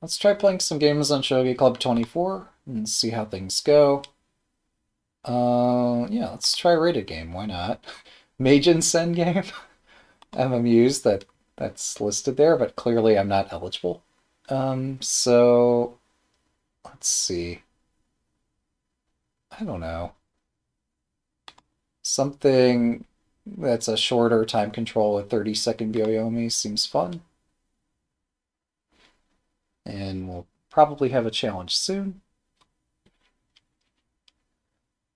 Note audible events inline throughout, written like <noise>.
let's try playing some games on Shogi Club 24 and see how things go. Uh, yeah, let's try a rated game. Why not? <laughs> Majin Sen game. <laughs> I'm amused that that's listed there, but clearly I'm not eligible. Um, so let's see. I don't know. Something that's a shorter time control with 30 second Byoyomi seems fun. And we'll probably have a challenge soon.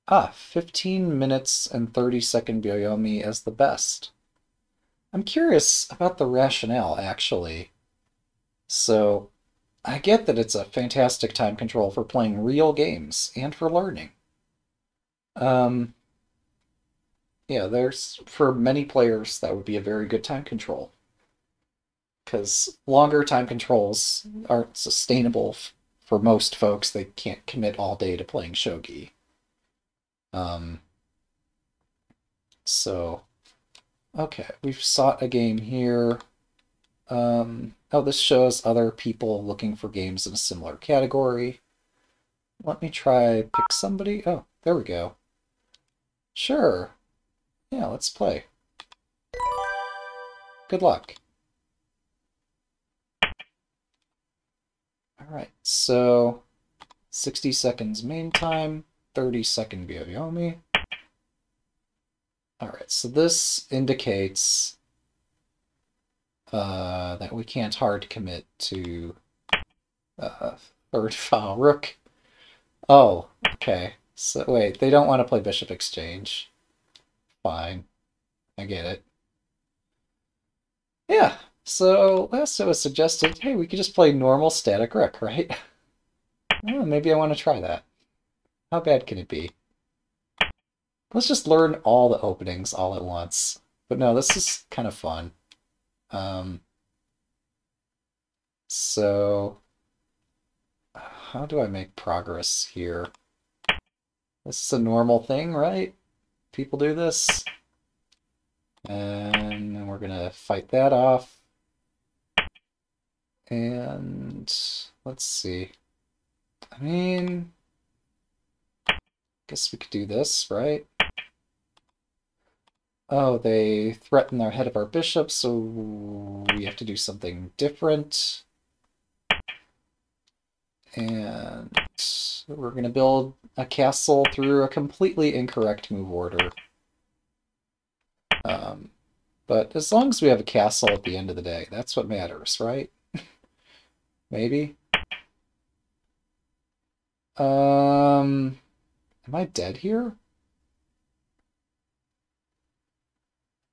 Ah, 15 minutes and 30 second Byoyomi as the best. I'm curious about the rationale, actually. So, I get that it's a fantastic time control for playing real games and for learning. Um, yeah, there's for many players that would be a very good time control. Because longer time controls aren't sustainable for most folks. They can't commit all day to playing shogi. Um, so, okay, we've sought a game here. Um, oh, this shows other people looking for games in a similar category. Let me try pick somebody. Oh, there we go. Sure. Yeah, let's play. Good luck. Alright, so 60 seconds main time, 30 second Byoyomi. Alright, so this indicates uh, that we can't hard commit to uh, third <laughs> file rook. Oh, okay. So wait, they don't want to play bishop exchange. Fine. I get it. Yeah, so last it was suggested, hey, we could just play normal static rook, right? <laughs> oh, maybe I want to try that. How bad can it be? Let's just learn all the openings all at once. But no, this is kind of fun. Um, so, how do I make progress here? This is a normal thing, right? People do this. And we're going to fight that off. And let's see. I mean, guess we could do this, right? Oh, they threaten our head of our bishop, so we have to do something different. And we're going to build a castle through a completely incorrect move order. Um, but as long as we have a castle at the end of the day, that's what matters, right? Maybe? Um, am I dead here?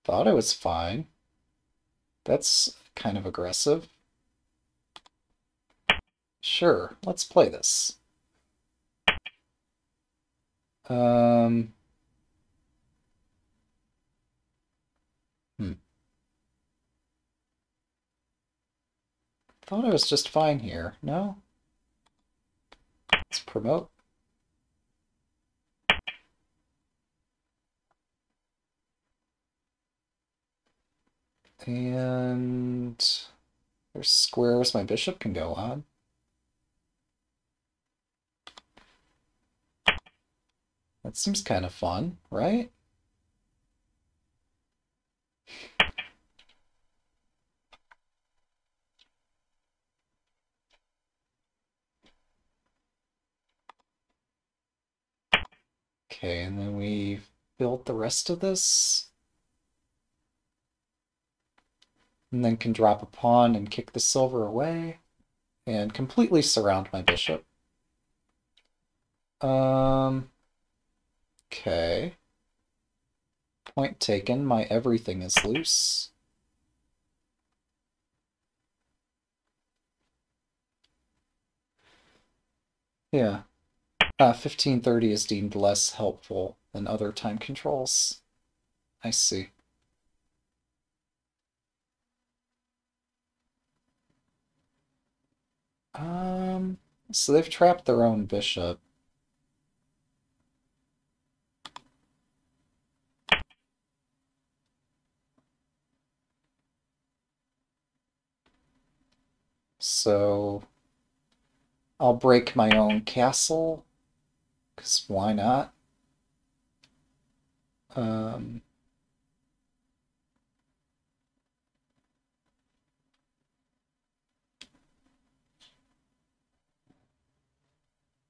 Thought I was fine. That's kind of aggressive. Sure, let's play this. Um... Hmm. Thought I was just fine here. No? Let's promote. And there's squares my bishop can go on. That seems kind of fun, right? Okay, and then we built the rest of this. And then can drop a pawn and kick the silver away. And completely surround my bishop. Um, okay. Point taken, my everything is loose. Yeah. Uh, 1530 is deemed less helpful than other time controls. I see. Um, so they've trapped their own bishop. So I'll break my own castle, because why not? Um,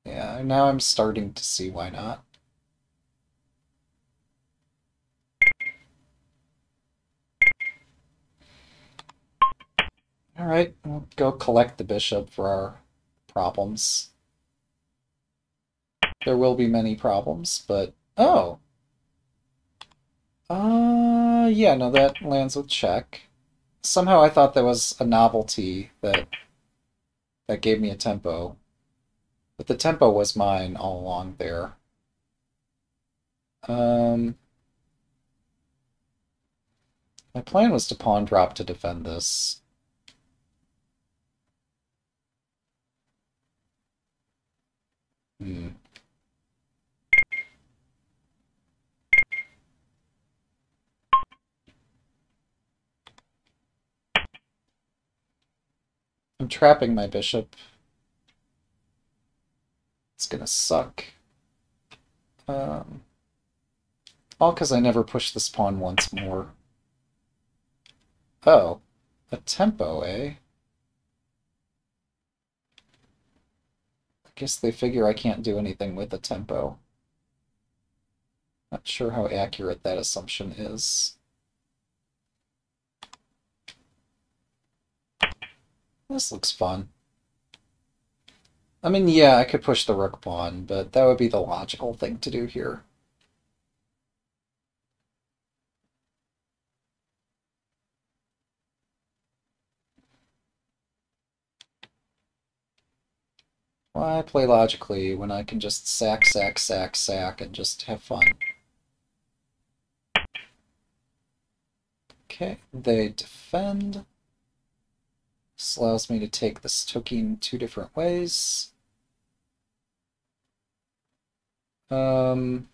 yeah, now I'm starting to see why not. Alright, we'll go collect the bishop for our problems. There will be many problems, but... Oh! Uh, yeah, no, that lands with check. Somehow I thought that was a novelty that that gave me a tempo. But the tempo was mine all along there. Um, my plan was to pawn drop to defend this. Hmm. I'm trapping my bishop. It's gonna suck. Um, all because I never pushed this pawn once more. Oh, a tempo, eh? I guess they figure I can't do anything with a tempo. Not sure how accurate that assumption is. This looks fun. I mean, yeah, I could push the rook pawn, but that would be the logical thing to do here. Why play logically when I can just sack, sack, sack, sack, and just have fun? Okay, they defend. This allows me to take this tokin two different ways. Um,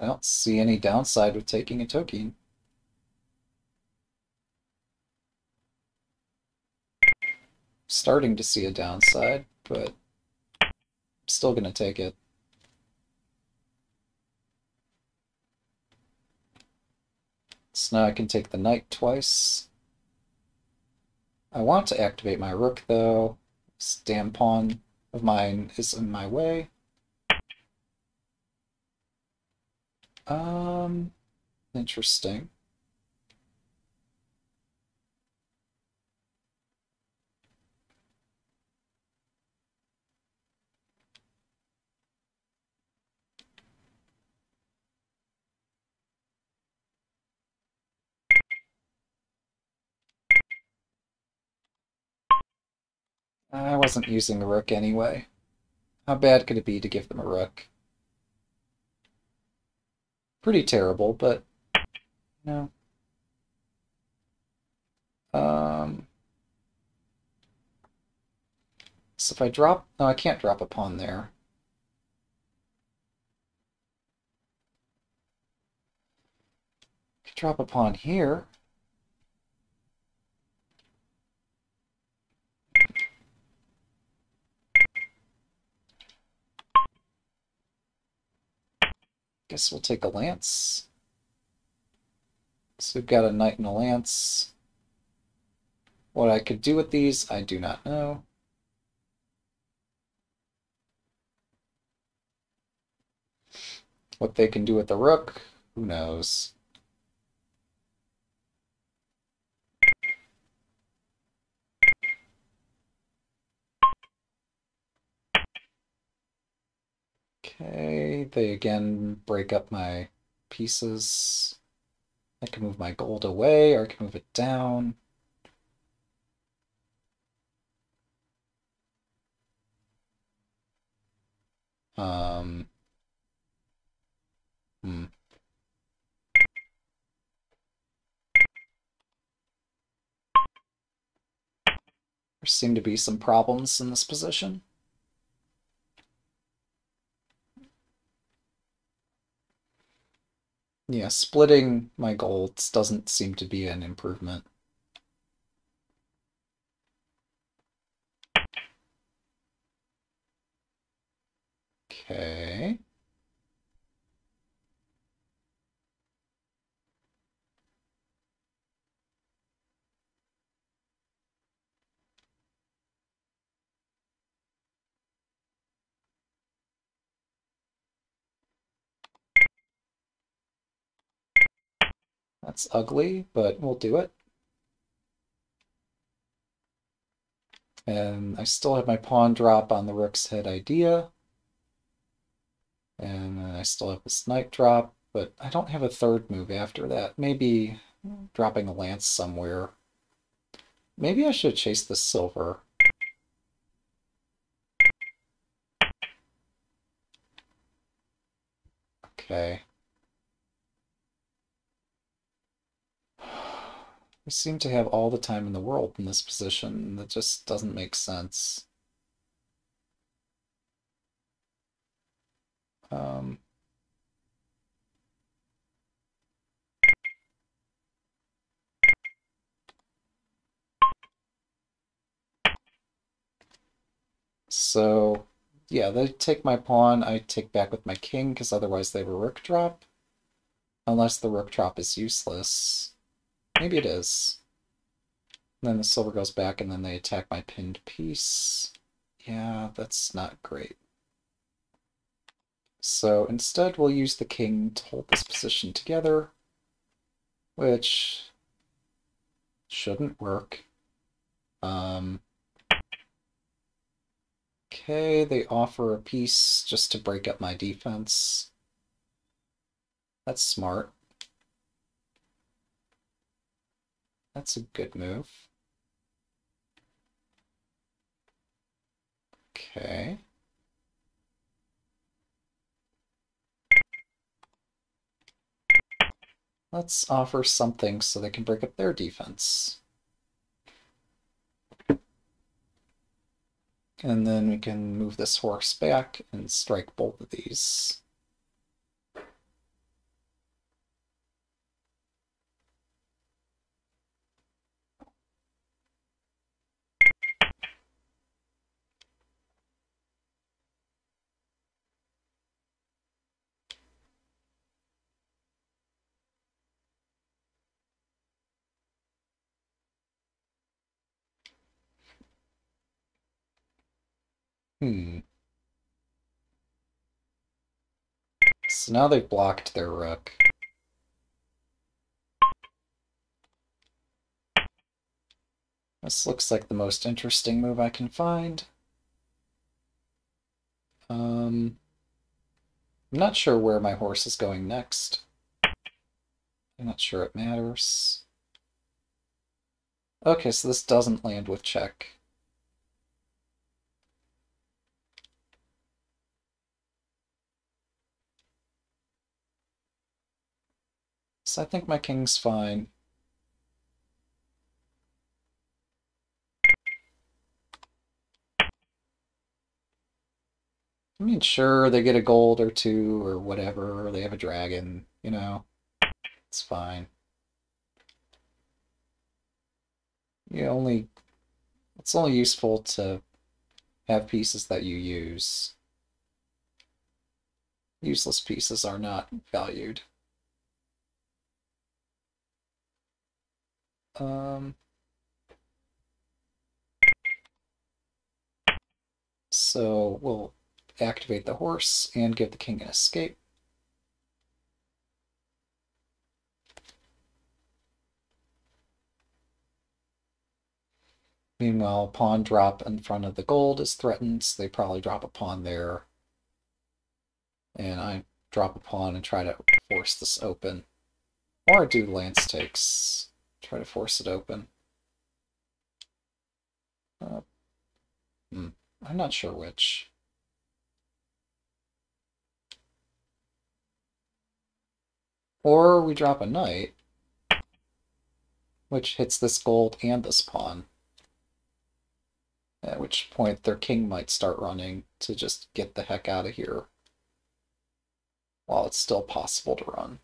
I don't see any downside with taking a tokin. Starting to see a downside, but I'm still going to take it. So now I can take the knight twice. I want to activate my rook, though. This damn pawn of mine is in my way. Um, interesting. I wasn't using a rook anyway. How bad could it be to give them a rook? Pretty terrible, but, you know. Um, so if I drop... No, I can't drop a pawn there. drop a pawn here. Guess we'll take a lance. So we've got a knight and a lance. What I could do with these, I do not know. What they can do with the rook, who knows. Okay, they again break up my pieces. I can move my gold away, or I can move it down. Um, hmm. There seem to be some problems in this position. yeah, splitting my golds doesn't seem to be an improvement. Okay. That's ugly, but we'll do it. And I still have my pawn drop on the rook's head idea. And I still have this knight drop, but I don't have a third move after that. Maybe dropping a lance somewhere. Maybe I should chase the silver. Okay. We seem to have all the time in the world in this position. That just doesn't make sense. Um, so, yeah, they take my pawn. I take back with my king, because otherwise they have a rook drop. Unless the rook drop is useless. Maybe it is. And then the silver goes back, and then they attack my pinned piece. Yeah, that's not great. So instead we'll use the king to hold this position together, which shouldn't work. Um, okay, they offer a piece just to break up my defense. That's smart. That's a good move. Okay. Let's offer something so they can break up their defense. And then we can move this horse back and strike both of these. Hmm. So now they've blocked their rook. This looks like the most interesting move I can find. Um, I'm not sure where my horse is going next. I'm not sure it matters. Okay, so this doesn't land with check. I think my king's fine. I mean, sure, they get a gold or two or whatever, or they have a dragon, you know, it's fine. You only, it's only useful to have pieces that you use. Useless pieces are not valued. Um, so we'll activate the horse and give the king an escape. Meanwhile, pawn drop in front of the gold is threatened, so they probably drop a pawn there. And I drop a pawn and try to force this open. Or I do lance takes. Try to force it open. Uh, hmm, I'm not sure which. Or we drop a knight, which hits this gold and this pawn. At which point their king might start running to just get the heck out of here while it's still possible to run.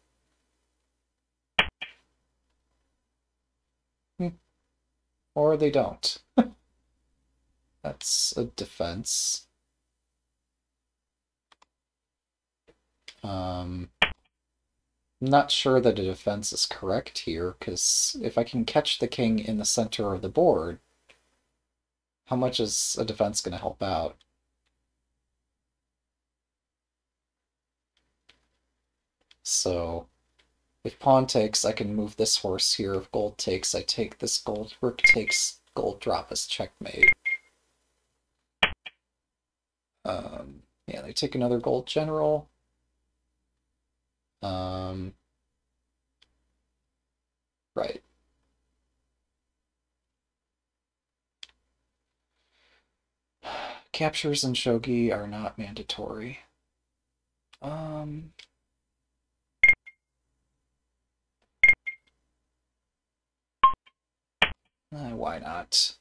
Or they don't. <laughs> That's a defense. Um, I'm not sure that a defense is correct here, because if I can catch the king in the center of the board, how much is a defense going to help out? So, If pawn takes, I can move this horse here. If gold takes, I take this gold. Rook takes, gold drop as checkmate. Um, yeah, they take another gold general. Um, right. <sighs> Captures and shogi are not mandatory. Um, uh, why not?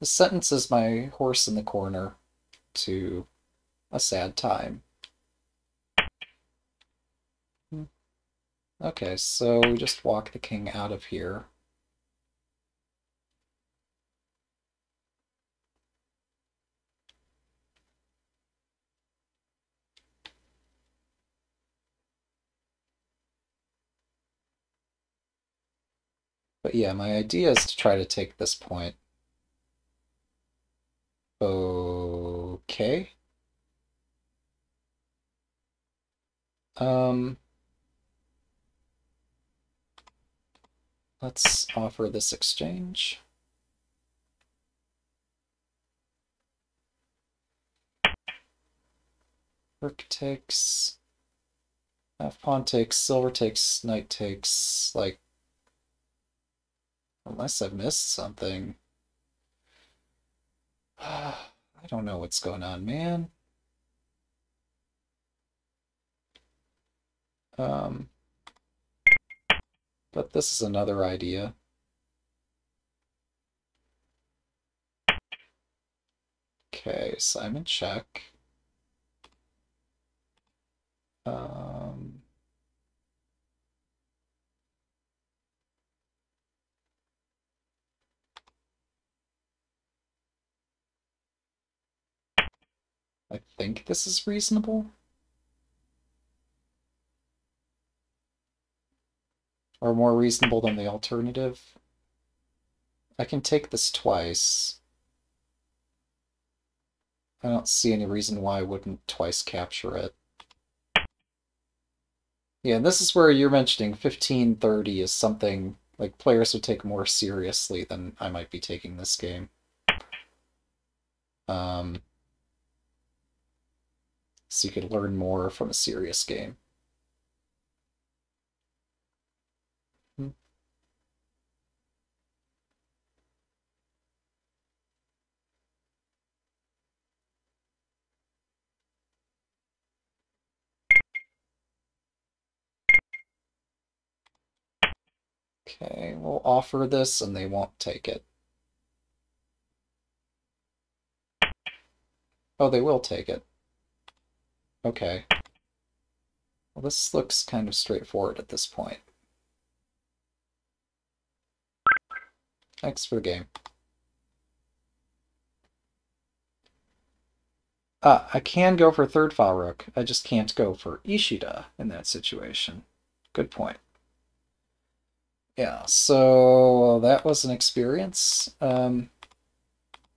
The sentence is my horse in the corner to a sad time. Hmm. Okay, so we just walk the king out of here. But yeah, my idea is to try to take this point. Okay. Um, let's offer this exchange. Rook takes, half pawn takes, silver takes, knight takes, like, unless I've missed something. <sighs> I don't know what's going on, man. Um, but this is another idea. Okay, Simon check. Um, I think this is reasonable. Or more reasonable than the alternative. I can take this twice. I don't see any reason why I wouldn't twice capture it. Yeah, and this is where you're mentioning 1530 is something like players would take more seriously than I might be taking this game. Um, so you could learn more from a serious game. Okay, we'll offer this and they won't take it. Oh, they will take it. Okay. Well, this looks kind of straightforward at this point. Thanks for the game. Ah, I can go for third file rook. I just can't go for Ishida in that situation. Good point. Yeah, so that was an experience. Um,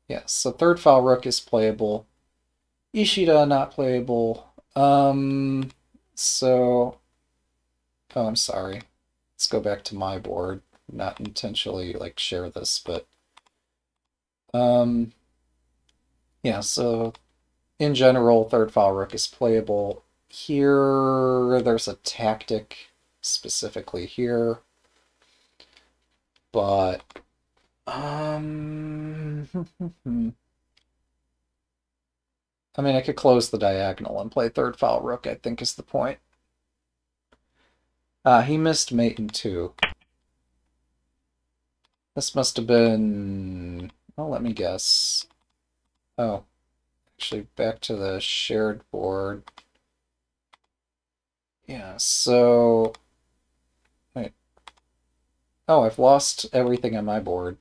yeah, so third file rook is playable. Ishida not playable. Um, so, oh, I'm sorry. Let's go back to my board. Not intentionally like share this, but um, yeah. So, in general, third file rook is playable. Here, there's a tactic specifically here, but um. <laughs> I mean, I could close the diagonal and play third file rook, I think is the point. Uh, he missed mate in two. This must have been... Well, let me guess. Oh. Actually, back to the shared board. Yeah, so... Wait. Oh, I've lost everything on my board.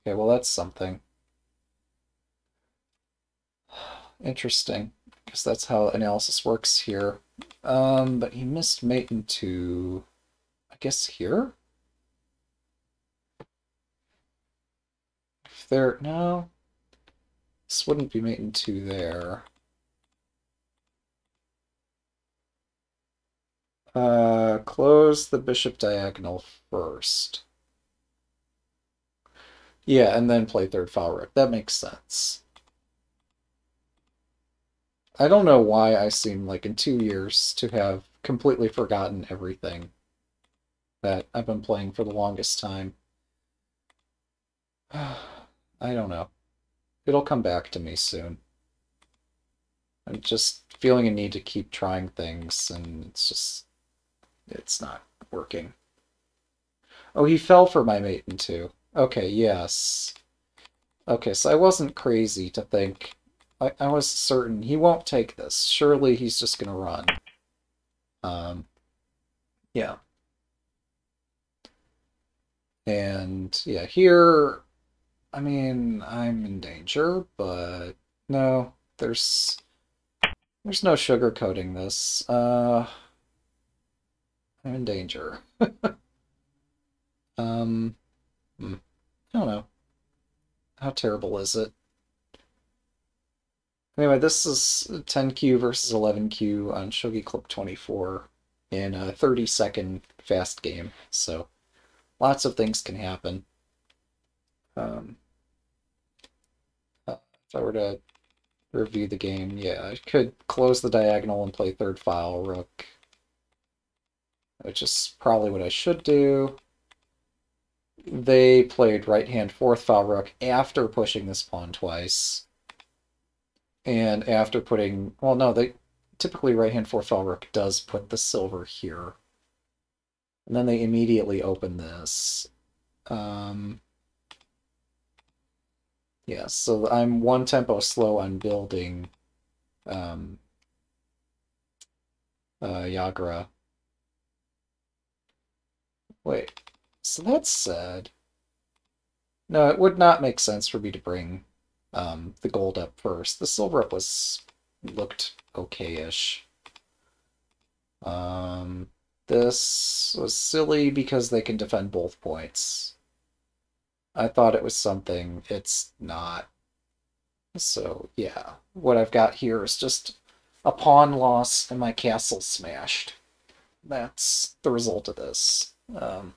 Okay, well, that's something. Interesting, because that's how analysis works here. Um, but he missed mate into, I guess, here? If there, no, this wouldn't be mate into there. Uh, close the bishop diagonal first. Yeah, and then play third file rook. That makes sense. I don't know why I seem like in two years to have completely forgotten everything that I've been playing for the longest time. <sighs> I don't know. It'll come back to me soon. I'm just feeling a need to keep trying things, and it's just... it's not working. Oh, he fell for my mate in two. Okay, yes. Okay, so I wasn't crazy to think I, I was certain he won't take this. Surely he's just going to run. Um, yeah. And yeah, here, I mean, I'm in danger, but no, there's there's no sugarcoating this. Uh, I'm in danger. <laughs> um, hmm, I don't know. How terrible is it? Anyway, this is 10Q versus 11Q on Shogi Club 24 in a 30 second fast game. So lots of things can happen. Um, uh, if I were to review the game, yeah, I could close the diagonal and play third file rook, which is probably what I should do. They played right hand fourth file rook after pushing this pawn twice and after putting, well, no, they typically right hand fourth file rook does put the silver here. And then they immediately open this. Um, yeah, so I'm one tempo slow on building um, uh, Yagura. Wait, so that's sad. No, it would not make sense for me to bring um, the gold up first. The silver up was looked okay-ish. Um, this was silly because they can defend both points. I thought it was something. It's not. So, yeah. What I've got here is just a pawn loss and my castle smashed. That's the result of this. Um,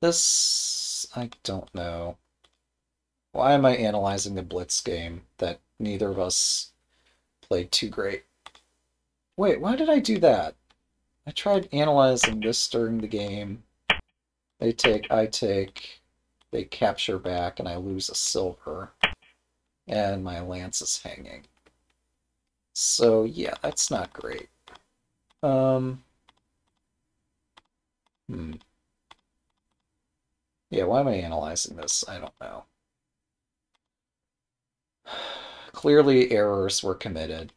this, I don't know. Why am I analyzing the Blitz game that neither of us played too great? Wait, why did I do that? I tried analyzing this during the game. They take, I take, they capture back, and I lose a silver. And my lance is hanging. So, yeah, that's not great. Um, hmm. Yeah, why am I analyzing this? I don't know. <sighs> Clearly, errors were committed.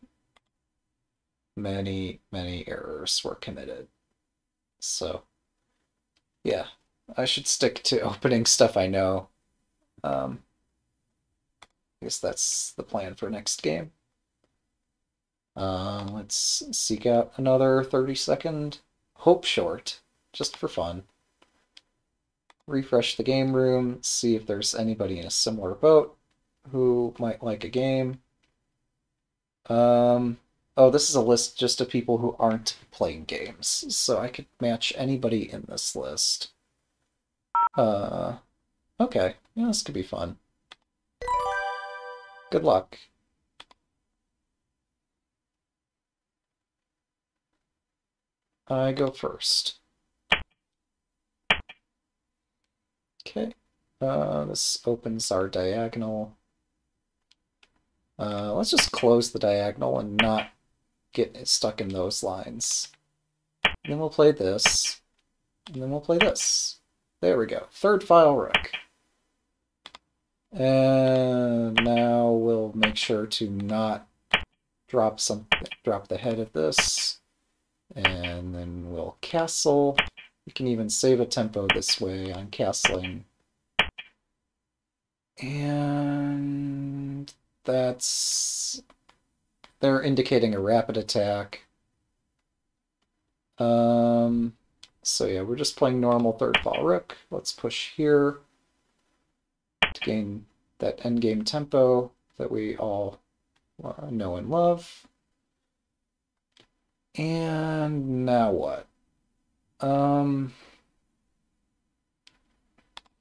Many, many errors were committed. So, yeah, I should stick to <laughs> opening stuff I know. Um, I guess that's the plan for next game. Um, let's seek out another 30 second hope short, just for fun. Refresh the game room, see if there's anybody in a similar boat who might like a game. Um, oh, this is a list just of people who aren't playing games, so I could match anybody in this list. Uh, okay, yeah, this could be fun. Good luck. I go first. Okay, uh, this opens our diagonal. Uh, let's just close the diagonal and not get stuck in those lines. And then we'll play this, and then we'll play this. There we go. Third file rook. And now we'll make sure to not drop some drop the head of this. And then we'll castle. You can even save a tempo this way on castling. And that's... They're indicating a rapid attack. Um, so yeah, we're just playing normal third file rook. Let's push here to gain that endgame tempo that we all know and love. And now what? Um,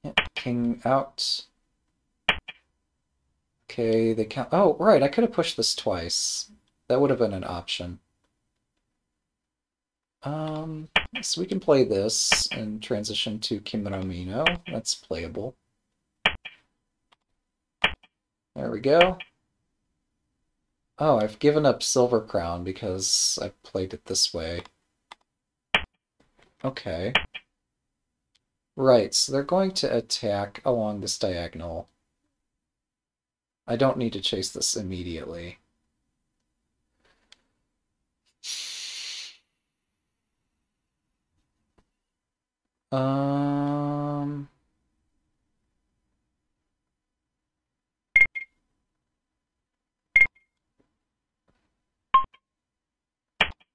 yeah, king out. Okay, they count. Oh, right, I could have pushed this twice. That would have been an option. Um, so we can play this and transition to Kimura Mino. That's playable. There we go. Oh, I've given up Silver Crown because I played it this way. Okay. Right, so they're going to attack along this diagonal. I don't need to chase this immediately. Um...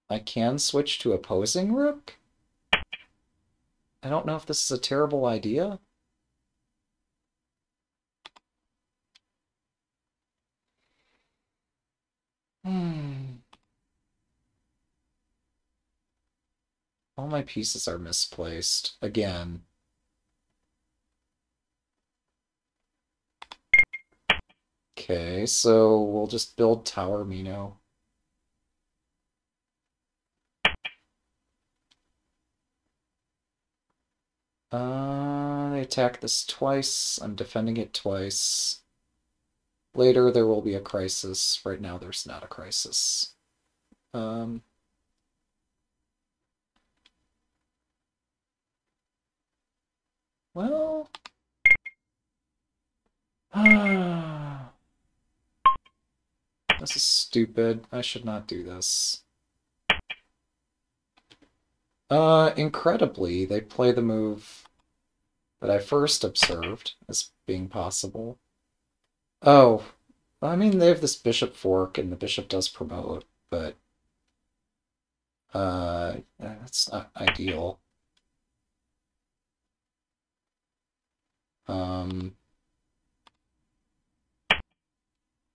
I can switch to opposing rook? I don't know if this is a terrible idea. Hmm. All my pieces are misplaced. Again. Okay, so we'll just build Tower Mino. Uh, they attack this twice. I'm defending it twice. Later there will be a crisis. Right now there's not a crisis. Um, well... <sighs> this is stupid. I should not do this. Uh, incredibly, they play the move that I first observed as being possible. Oh, I mean, they have this bishop fork, and the bishop does promote, but uh, that's not ideal. Um,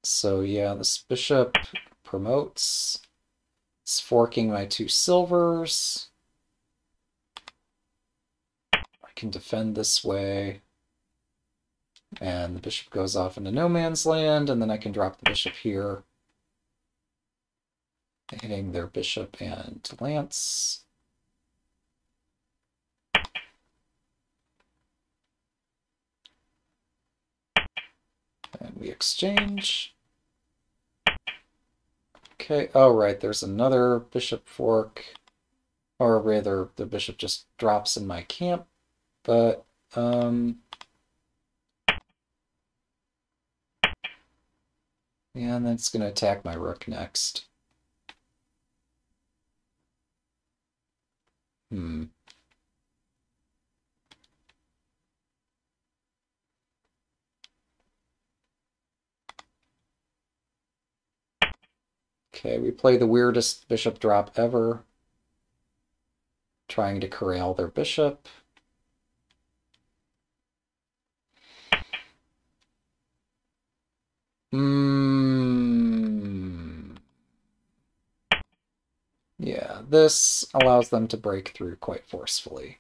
so yeah, this bishop promotes. It's forking my two silvers. I can defend this way. And the bishop goes off into no man's land, and then I can drop the bishop here. Hitting their bishop and lance. And we exchange. Okay, oh right, there's another bishop fork. Or rather, the bishop just drops in my camp. But, um, and that's going to attack my rook next. Hmm. Okay, we play the weirdest bishop drop ever. Trying to corral their bishop. Hmm. Yeah, this allows them to break through quite forcefully.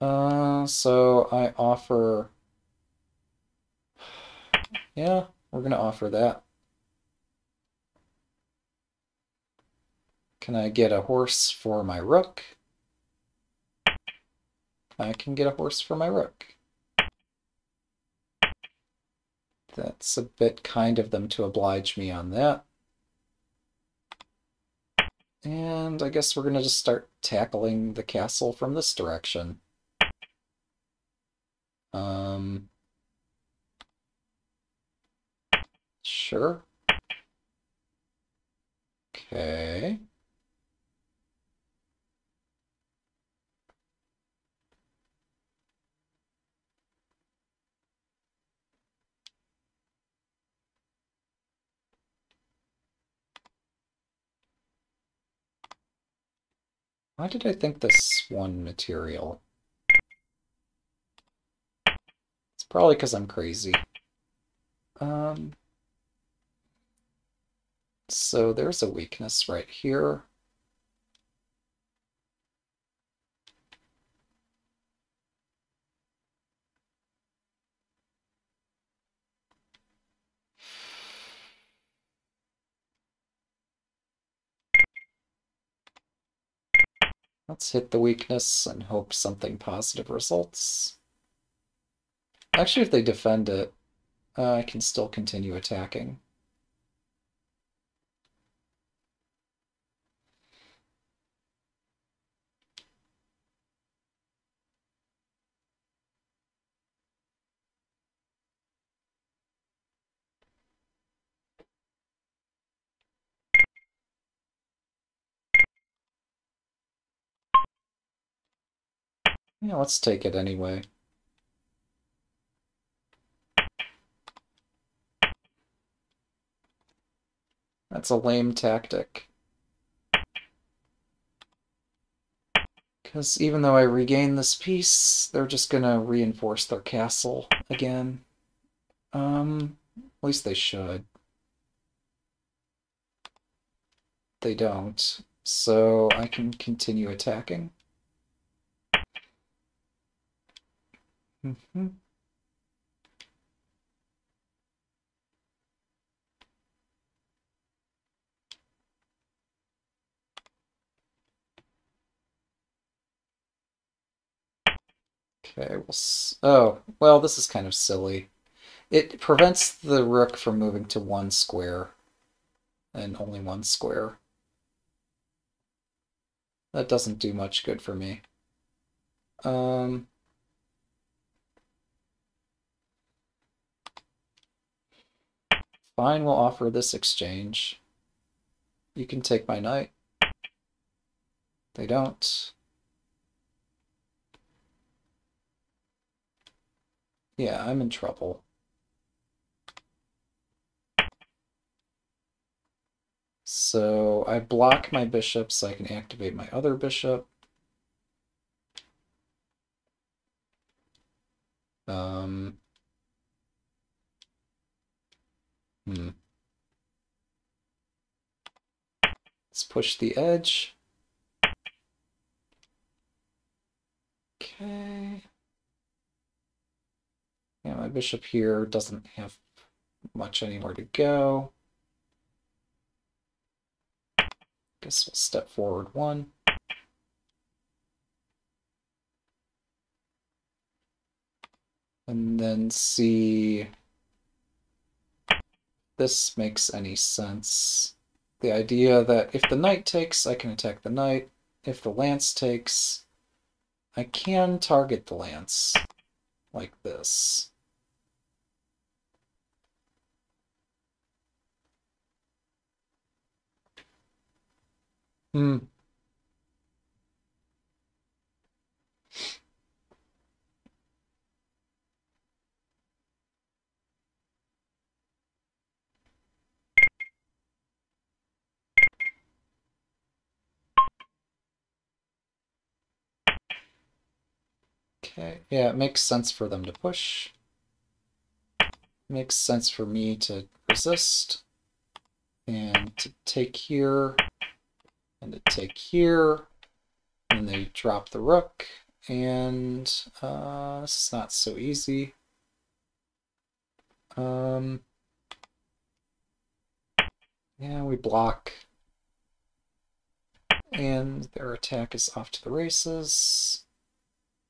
Uh, so I offer... Yeah, we're going to offer that. Can I get a horse for my rook? I can get a horse for my rook. That's a bit kind of them to oblige me on that. And I guess we're going to just start tackling the castle from this direction. Um, sure. Okay. Why did I think this one material? It's probably because I'm crazy. Um, So there's a weakness right here. Let's hit the weakness and hope something positive results. Actually, if they defend it, uh, I can still continue attacking. Yeah, let's take it anyway. That's a lame tactic. Because even though I regain this piece, they're just gonna reinforce their castle again. Um, at least they should. They don't, so I can continue attacking. Mm -hmm. Okay, we'll oh, well, this is kind of silly. It prevents the rook from moving to one square, and only one square. That doesn't do much good for me. Um, Fine, we'll offer this exchange. You can take my knight. They don't. Yeah, I'm in trouble. So I block my bishop so I can activate my other bishop. Um, hmm. Let's push the edge. Okay. Yeah, my bishop here doesn't have much anywhere to go. Guess we'll step forward one. And then see this makes any sense. The idea that if the knight takes, I can attack the knight. If the lance takes, I can target the lance like this. Hmm. Okay, yeah, it makes sense for them to push. Makes sense for me to resist and to take here and to take here, and they drop the rook, and uh, this is not so easy. Um, yeah, we block, and their attack is off to the races.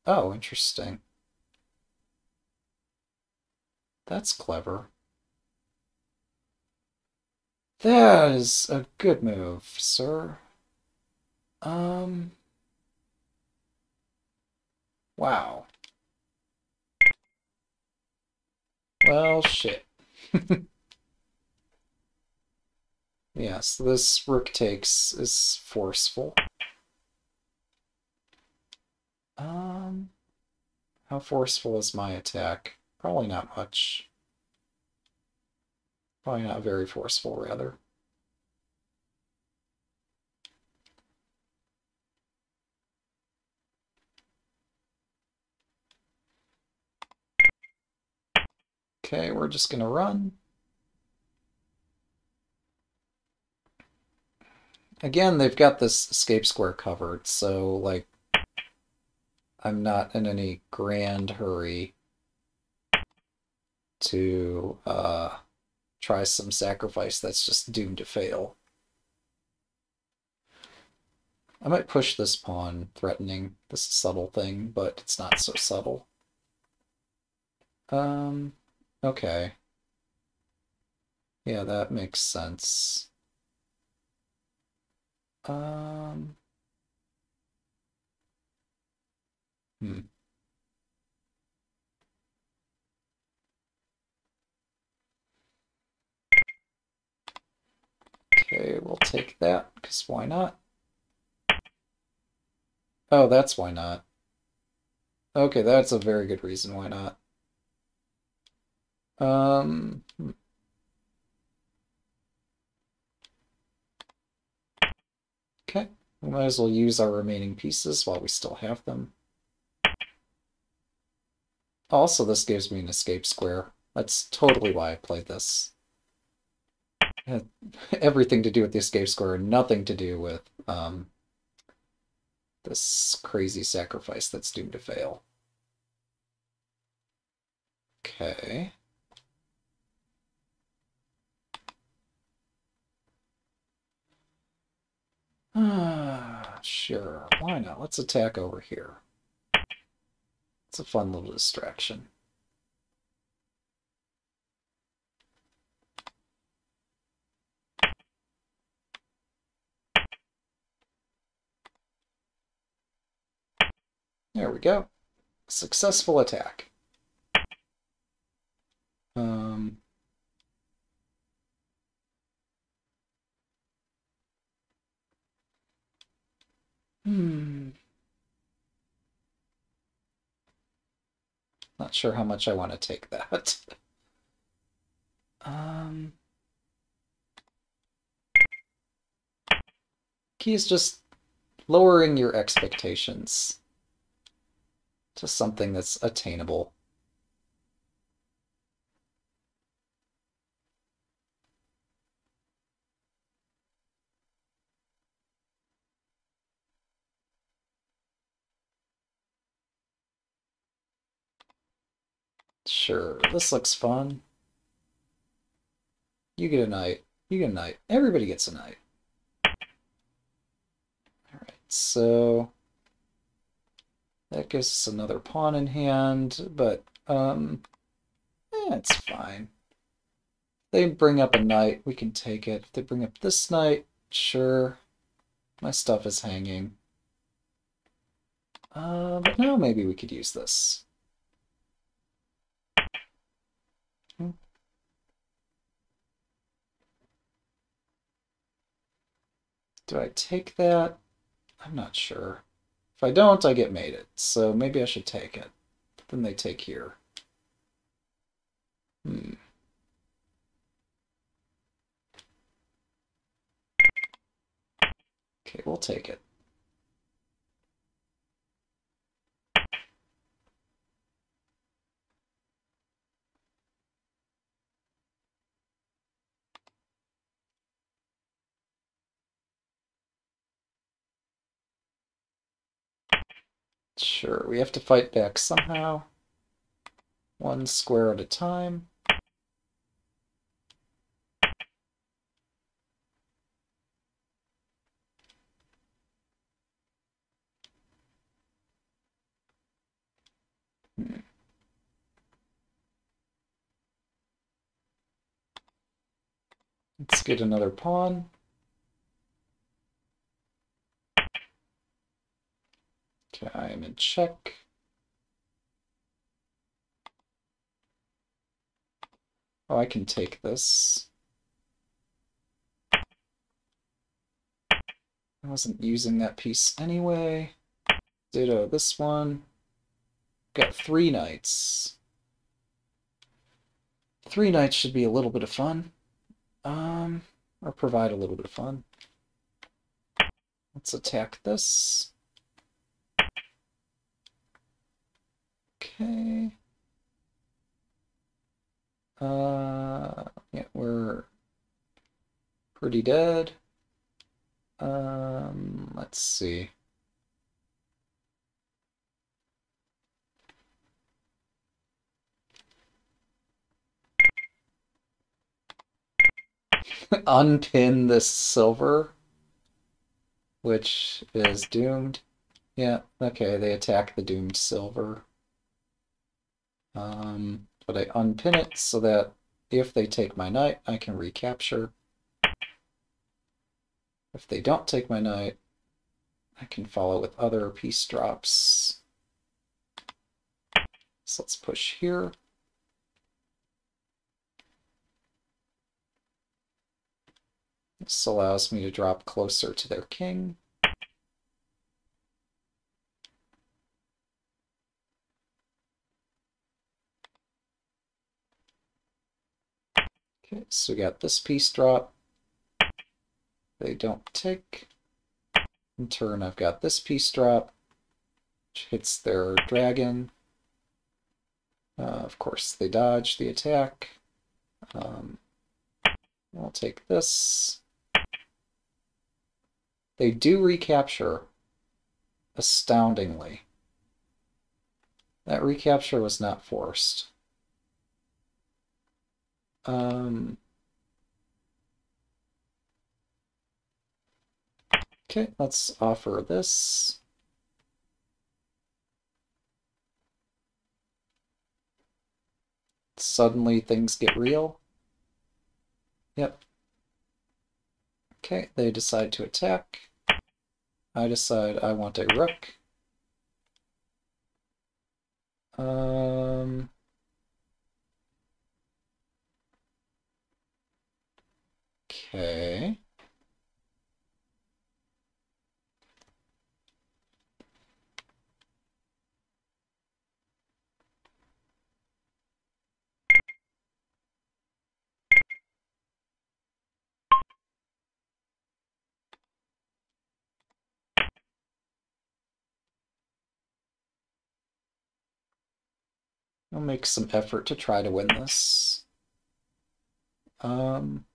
Oh, interesting. That's clever. That is a good move, sir. Um. Wow. Well, shit. <laughs> yes, this rook takes is forceful. Um, how forceful is my attack? Probably not much. Probably not very forceful, rather. Okay, we're just going to run. again, they've got this escape square covered, so, like, I'm not in any grand hurry to uh, try some sacrifice that's just doomed to fail. I might push this pawn, threatening this subtle thing, but it's not so subtle. Um, okay. Yeah, that makes sense. Um, hmm. Okay, we'll take that, because why not? Oh, that's why not. Okay, that's a very good reason why not. Um, hmm. Okay, we might as well use our remaining pieces while we still have them. Also, this gives me an escape square. That's totally why I played this. everything to do with the escape square, nothing to do with um, this crazy sacrifice that's doomed to fail. Okay. Ah, sure, why not? Let's attack over here. It's a fun little distraction. There we go. Successful attack. Um, hmm. Not sure how much I want to take that. um, key is just lowering your expectations to something that's attainable. Sure, this looks fun. You get a knight. You get a knight. Everybody gets a knight. Alright, so... That gives us another pawn in hand, but, um... Eh, it's fine. they bring up a knight, we can take it. If they bring up this knight, sure. My stuff is hanging. Uh, but now maybe we could use this. Do I take that? I'm not sure. If I don't, I get mated, so maybe I should take it. Then they take here. Hmm. Okay, we'll take it. Sure, we have to fight back somehow. One square at a time. Hmm. Let's get another pawn. I am in check. Oh, I can take this. I wasn't using that piece anyway. Ditto this one. Got three knights. Three knights should be a little bit of fun. Um, or provide a little bit of fun. Let's attack this. Okay. Uh, yeah, we're pretty dead. Um, let's see. <laughs> Unpin this silver, which is doomed. Yeah, okay, they attack the doomed silver. Um, but I unpin it so that if they take my knight, I can recapture. If they don't take my knight, I can follow with other piece drops. So let's push here. This allows me to drop closer to their king. Okay, so we got this piece drop. They don't take. In turn, I've got this piece drop, which hits their dragon. Uh, of course, they dodge the attack. Um, I'll take this. They do recapture, astoundingly. That recapture was not forced. Um, okay, let's offer this. Suddenly things get real. Yep. Okay, they decide to attack. I decide I want a rook. Um, okay. I'll make some effort to try to win this. Um,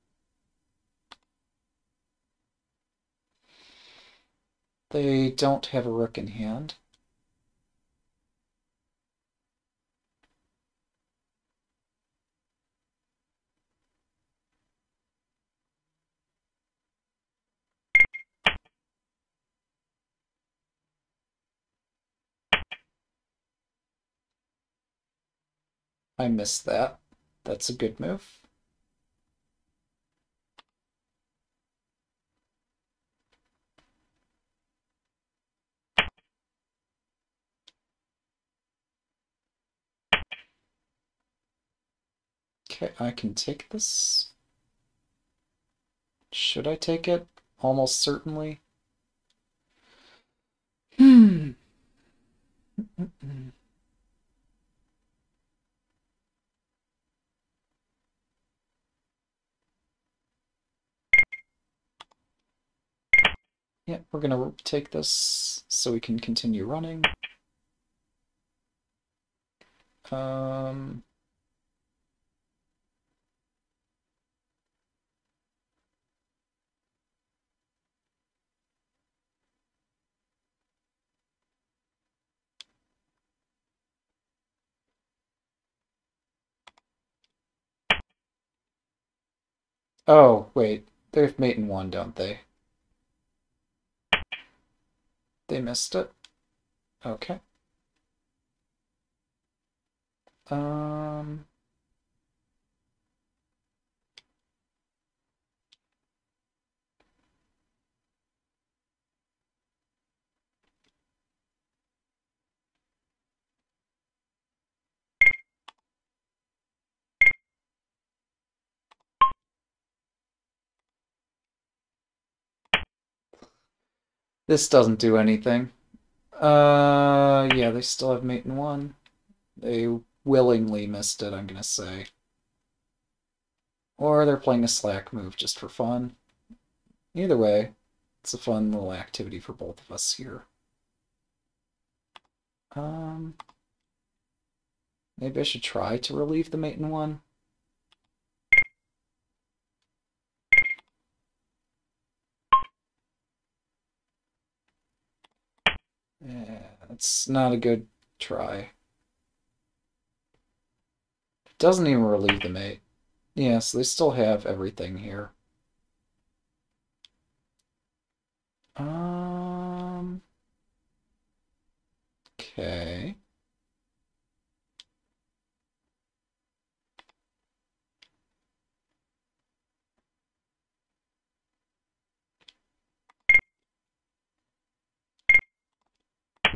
they don't have a rook in hand. I missed that. That's a good move. Okay, I can take this. Should I take it? Almost certainly. Hmm. Yeah, we're gonna take this so we can continue running. Um, Oh, wait. They have mate in one, don't they? They missed it. Okay. Um... This doesn't do anything. Uh, yeah, they still have mate in one. They willingly missed it, I'm gonna say. Or they're playing a slack move just for fun. Either way, it's a fun little activity for both of us here. Um, maybe I should try to relieve the mate in one. Yeah, it's not a good try. Doesn't even relieve the mate. Yeah, so they still have everything here. Um. Okay.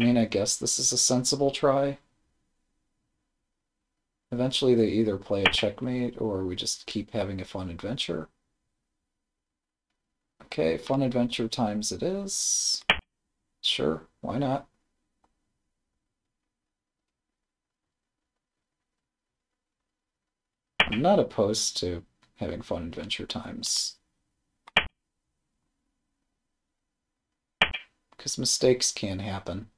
Mean, I guess this is a sensible try. Eventually they either play a checkmate or we just keep having a fun adventure. Okay, fun adventure times it is. Sure, why not? I'm not opposed to having fun adventure times. Because mistakes can happen.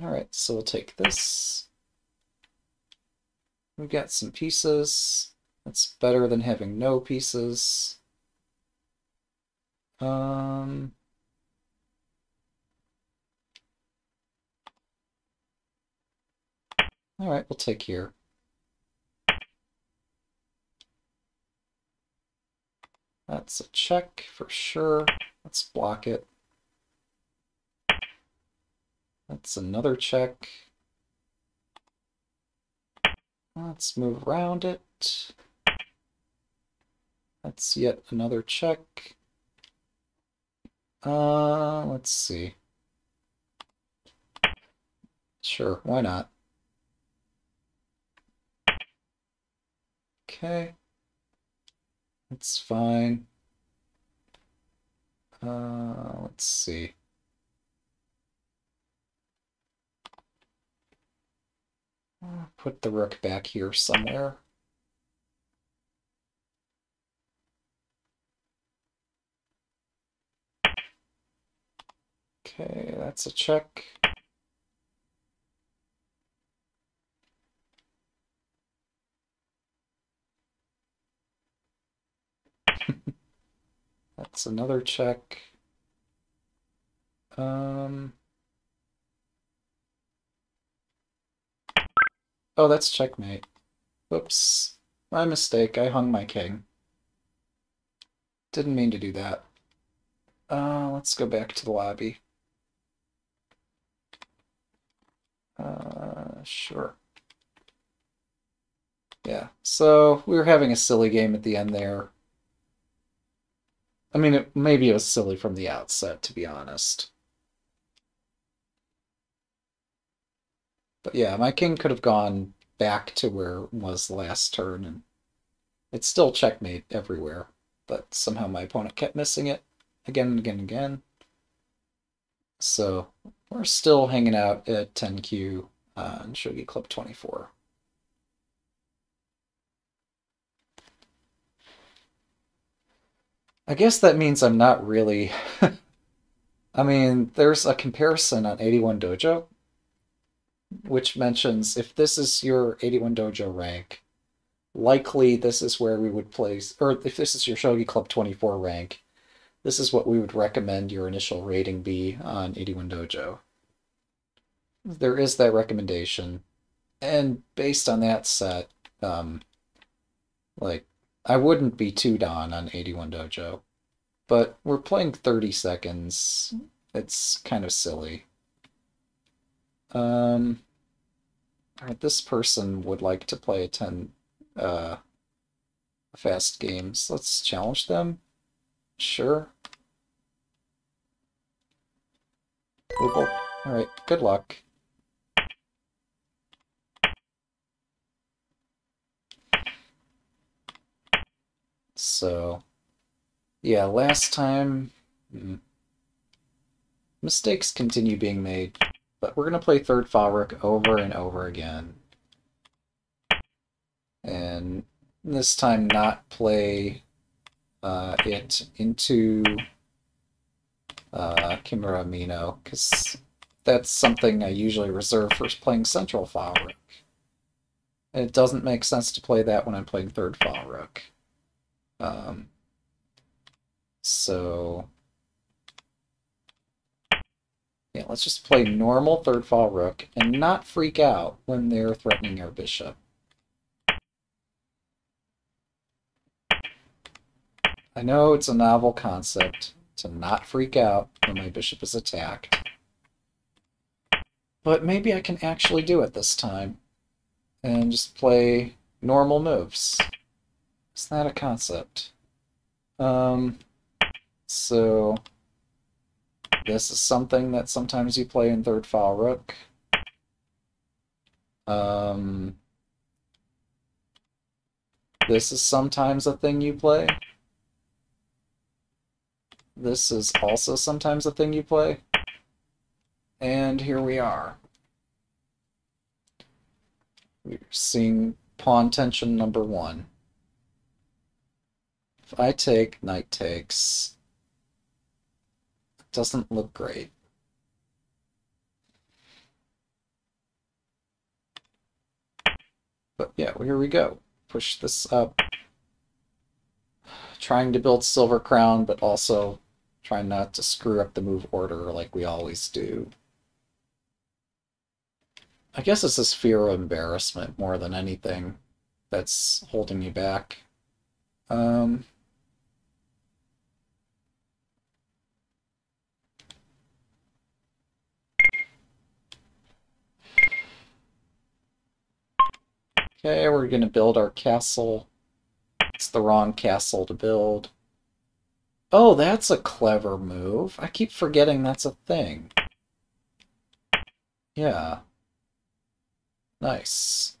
Alright, so we'll take this. We've got some pieces. That's better than having no pieces. Um... Alright, we'll take here. That's a check for sure. Let's block it. That's another check. Let's move around it. That's yet another check. Uh, let's see. Sure, why not? Okay. That's fine. Uh, let's see. Put the rook back here somewhere. Okay, that's a check. <laughs> that's another check. Um... Oh, that's checkmate. Whoops. My mistake. I hung my king. Didn't mean to do that. Uh, let's go back to the lobby. Uh, sure. Yeah, so we were having a silly game at the end there. I mean, it, maybe it was silly from the outset, to be honest. But yeah, my king could have gone back to where it was last turn, and it's still checkmate everywhere. But somehow my opponent kept missing it again and again and again. So we're still hanging out at 10Q uh, and Shogi Club 24. I guess that means I'm not really... <laughs> I mean, there's a comparison on 81 Dojo which mentions if this is your 81 dojo rank, likely this is where we would place, or if this is your Shogi Club 24 rank, this is what we would recommend your initial rating be on 81 dojo. There is that recommendation, and based on that set, um, like, I wouldn't be too down on 81 dojo, but we're playing 30 seconds. It's kind of silly. Um, right, this person would like to play a 10 uh, fast games. Let's challenge them. Sure. All right, good luck. So, yeah, last time, hmm, mistakes continue being made. But we're going to play third file rook over and over again. And this time not play uh, it into uh, Kimura Mino, because that's something I usually reserve for playing Central file rook. And it doesn't make sense to play that when I'm playing third file rook. Um, so let's just play normal third file rook and not freak out when they're threatening our bishop. I know it's a novel concept to not freak out when my bishop is attacked. But maybe I can actually do it this time. And just play normal moves. Is that a concept? Um, so this is something that sometimes you play in third file rook. Um, this is sometimes a thing you play. This is also sometimes a thing you play. And here we are. We're seeing pawn tension number one. If I take, knight takes, doesn't look great. But yeah, here we go. Push this up. Trying to build Silver Crown, but also trying not to screw up the move order like we always do. I guess it's this fear of embarrassment more than anything that's holding me back. Um, okay, we're going to build our castle. It's the wrong castle to build. Oh, that's a clever move. I keep forgetting that's a thing. Yeah. Nice.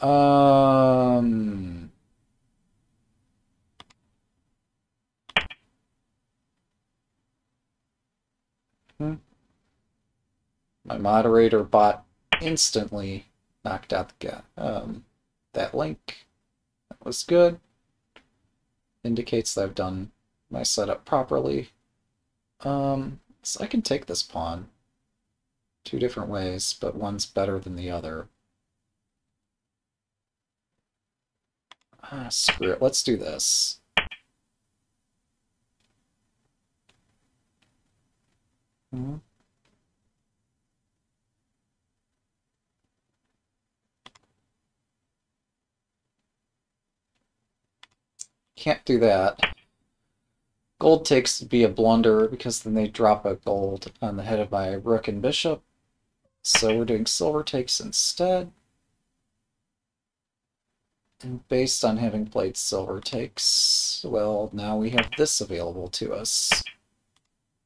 Um... Hmm. My moderator bot instantly knocked out the um, that link. That was good. Indicates that I've done my setup properly. Um, so I can take this pawn two different ways, but one's better than the other. Ah, screw it. Let's do this. Hmm. Can't do that. Gold takes to be a blunder because then they drop a gold on the head of my rook and bishop. So we're doing silver takes instead. And based on having played silver takes, well, now we have this available to us.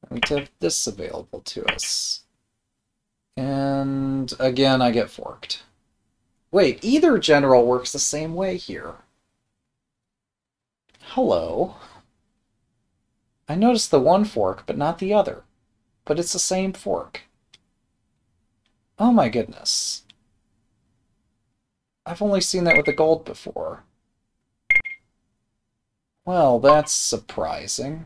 And we have this available to us. And again, I get forked. Wait, either general works the same way here. Hello. I noticed the one fork, but not the other. But it's the same fork. Oh my goodness. I've only seen that with the gold before. Well, that's surprising.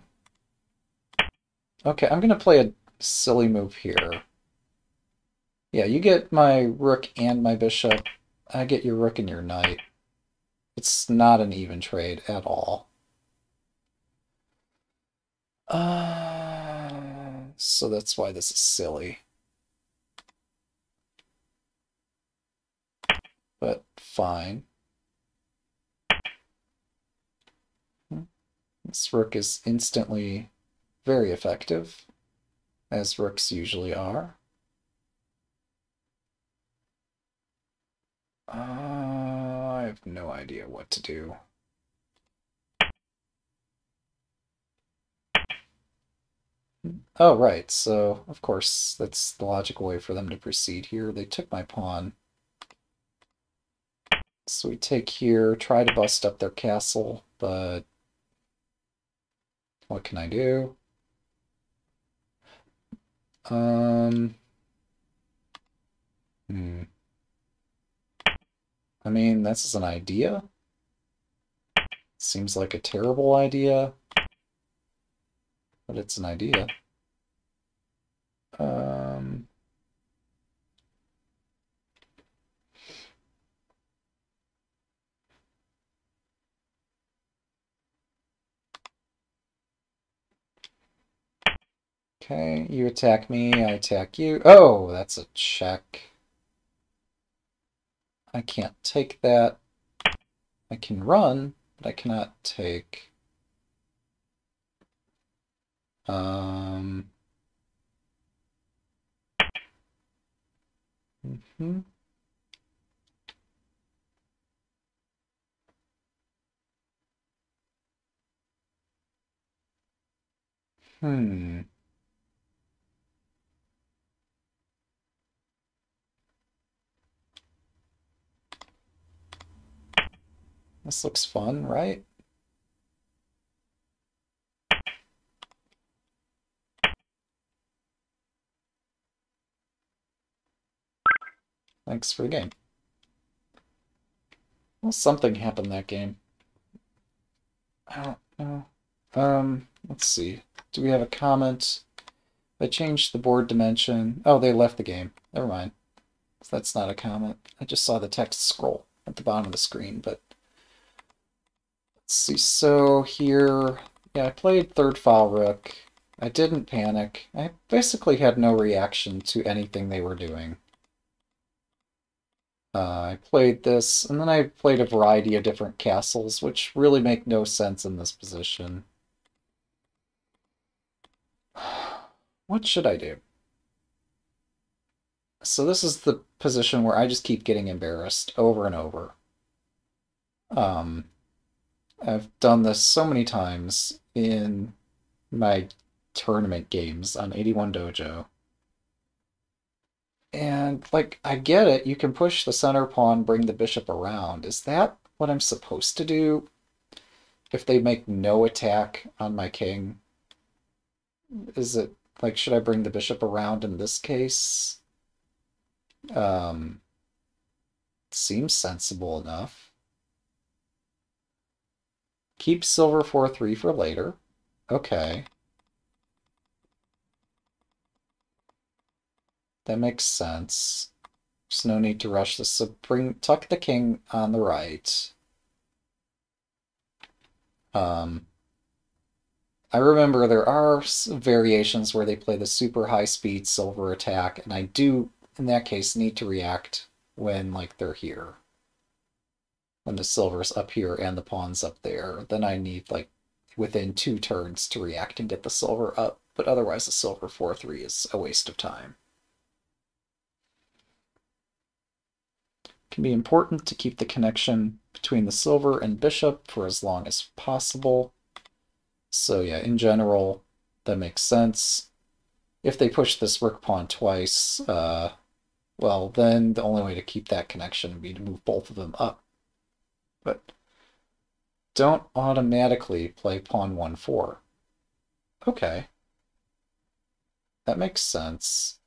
Okay, I'm going to play a silly move here. Yeah, you get my rook and my bishop. I get your rook and your knight. It's not an even trade at all. Uh, so that's why this is silly. but fine. This rook is instantly very effective, as rooks usually are. Uh, I have no idea what to do. Oh, right, so of course that's the logical way for them to proceed here. They took my pawn. So we take here, try to bust up their castle, but what can I do? Um, hmm. I mean, this is an idea. Seems like a terrible idea, but it's an idea. Um, Okay, you attack me, I attack you. Oh, that's a check. I can't take that. I can run, but I cannot take. Um. Mm -hmm. Hmm. This looks fun, right? Thanks for the game. Well, something happened that game. I don't know. Um, let's see. Do we have a comment? They changed the board dimension. Oh, they left the game. Never mind. That's not a comment. I just saw the text scroll at the bottom of the screen, but let's see. So here, yeah, I played third file rook. I didn't panic. I basically had no reaction to anything they were doing. Uh, I played this, and then I played a variety of different castles, which really make no sense in this position. <sighs> What should I do? So this is the position where I just keep getting embarrassed over and over. Um, I've done this so many times in my tournament games on 81 Dojo. And, like, I get it. You can push the center pawn, bring the bishop around. Is that what I'm supposed to do? If they make no attack on my king? Is it, like, should I bring the bishop around in this case? Um, seems sensible enough. Keep silver 4-3 for later. Okay. That makes sense. There's no need to rush this. So bring tuck the king on the right. Um, I remember there are variations where they play the super high speed silver attack, and I do, in that case, need to react when like they're here. When the silver's up here and the pawn's up there, then I need like within two turns to react and get the silver up, but otherwise the silver 4-3 is a waste of time. Can be important to keep the connection between the silver and bishop for as long as possible. So yeah, in general, that makes sense. If they push this rook pawn twice, uh, well, then the only way to keep that connection would be to move both of them up. But don't automatically play pawn 1-4. Okay. That makes sense.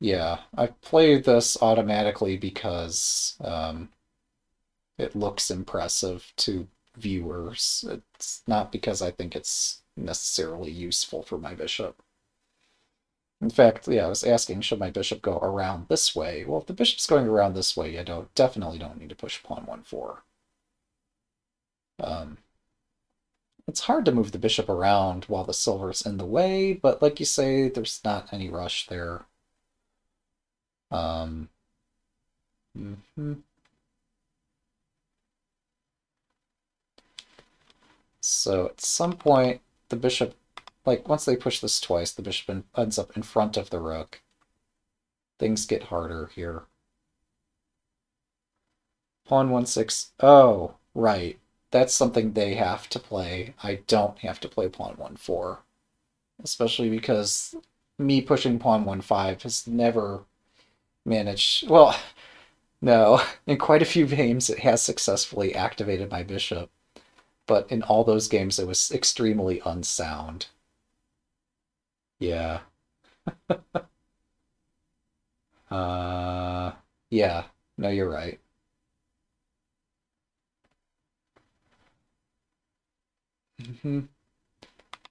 Yeah, I played this automatically because um, it looks impressive to viewers. It's not because I think it's necessarily useful for my bishop. In fact, yeah, I was asking, should my bishop go around this way? Well, if the bishop's going around this way, you don't definitely don't need to push pawn 1-4. Um, it's hard to move the bishop around while the silver's in the way, but like you say, there's not any rush there. Um, mm -hmm. So at some point, the bishop, like once they push this twice, the bishop ends up in front of the rook. Things get harder here. Pawn 1-6. Oh, right. That's something they have to play. I don't have to play pawn 1-4. Especially because me pushing pawn 1-5 has never managed... Well, no. In quite a few games, it has successfully activated my bishop but in all those games it was extremely unsound. Yeah. <laughs> uh, yeah, no, you're right. Mm-hmm.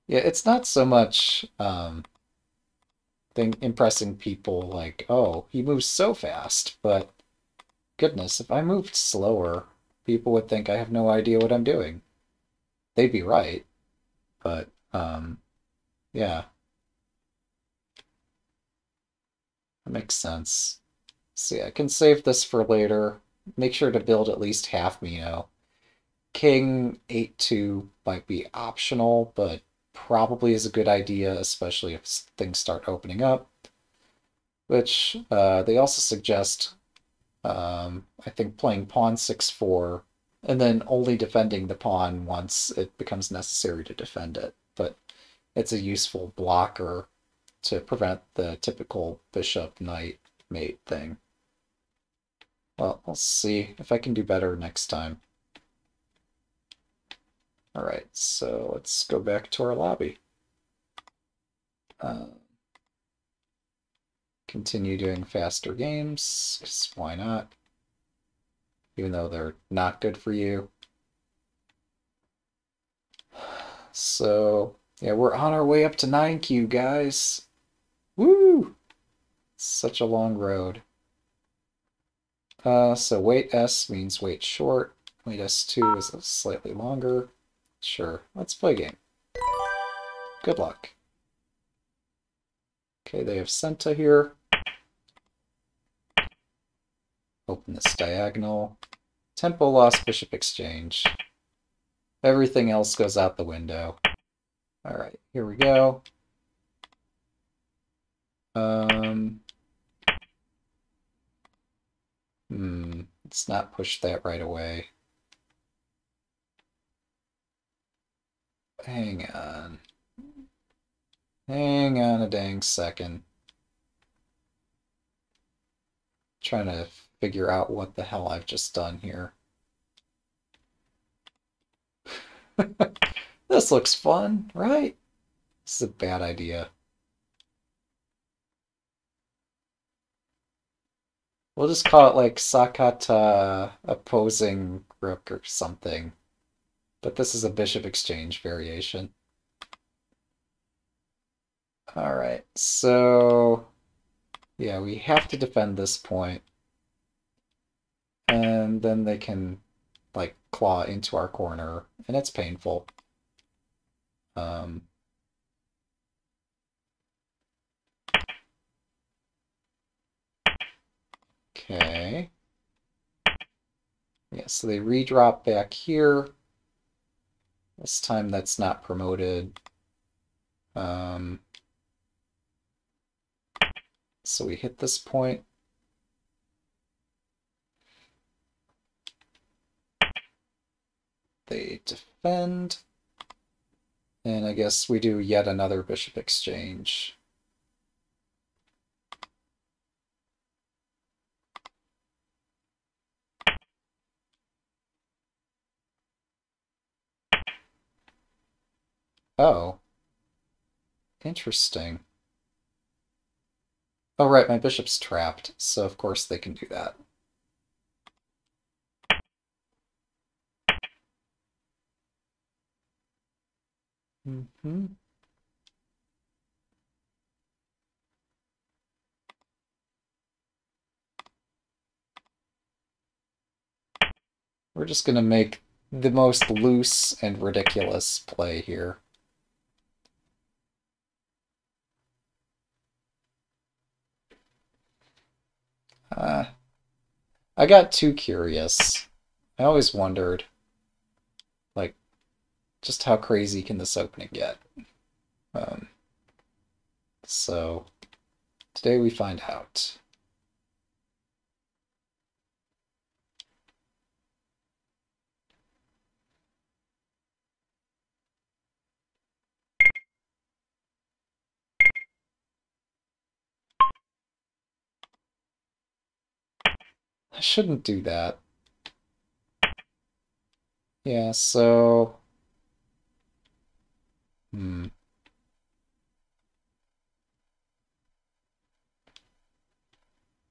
Yeah, it's not so much um, impressing people like, oh, he moves so fast, but goodness, if I moved slower, people would think I have no idea what I'm doing they'd be right. But um, Yeah. That makes sense. See, I can save this for later. Make sure to build at least half Mino. King 8-2 might be optional, but probably is a good idea, especially if things start opening up. Which uh, they also suggest, um, I think, playing pawn 6-4 and then only defending the pawn once it becomes necessary to defend it. But it's a useful blocker to prevent the typical bishop knight mate thing. Well, we'll see if I can do better next time. All right, so let's go back to our lobby. Uh, continue doing faster games, why not? Even though they're not good for you. So, yeah, we're on our way up to 9Q, guys. Woo! Such a long road. Uh, so wait S means wait short. Wait S2 is a slightly longer. Sure, let's play a game. Good luck. Okay, they have Sente here. Open this diagonal. Tempo lost bishop exchange. Everything else goes out the window. All right, here we go. Um, hmm, let's not push that right away. Hang on. Hang on a dang second. Trying to figure out what the hell I've just done here. <laughs> this looks fun, right? This is a bad idea. We'll just call it like Sakata opposing rook or something. But this is a bishop exchange variation. All right, so yeah, we have to defend this point. And then they can like claw into our corner, and it's painful. Um, okay. Yeah, so they redrop back here. This time that's not promoted. Um, so we hit this point. They defend. And I guess we do yet another bishop exchange. Oh. Interesting. Oh, right, my bishop's trapped, so of course they can do that. Mm hmm We're just going to make the most loose and ridiculous play here. Uh, I got too curious. I always wondered, like, just how crazy can this opening get? Um, so, today we find out. I shouldn't do that. Yeah, so... Hmm.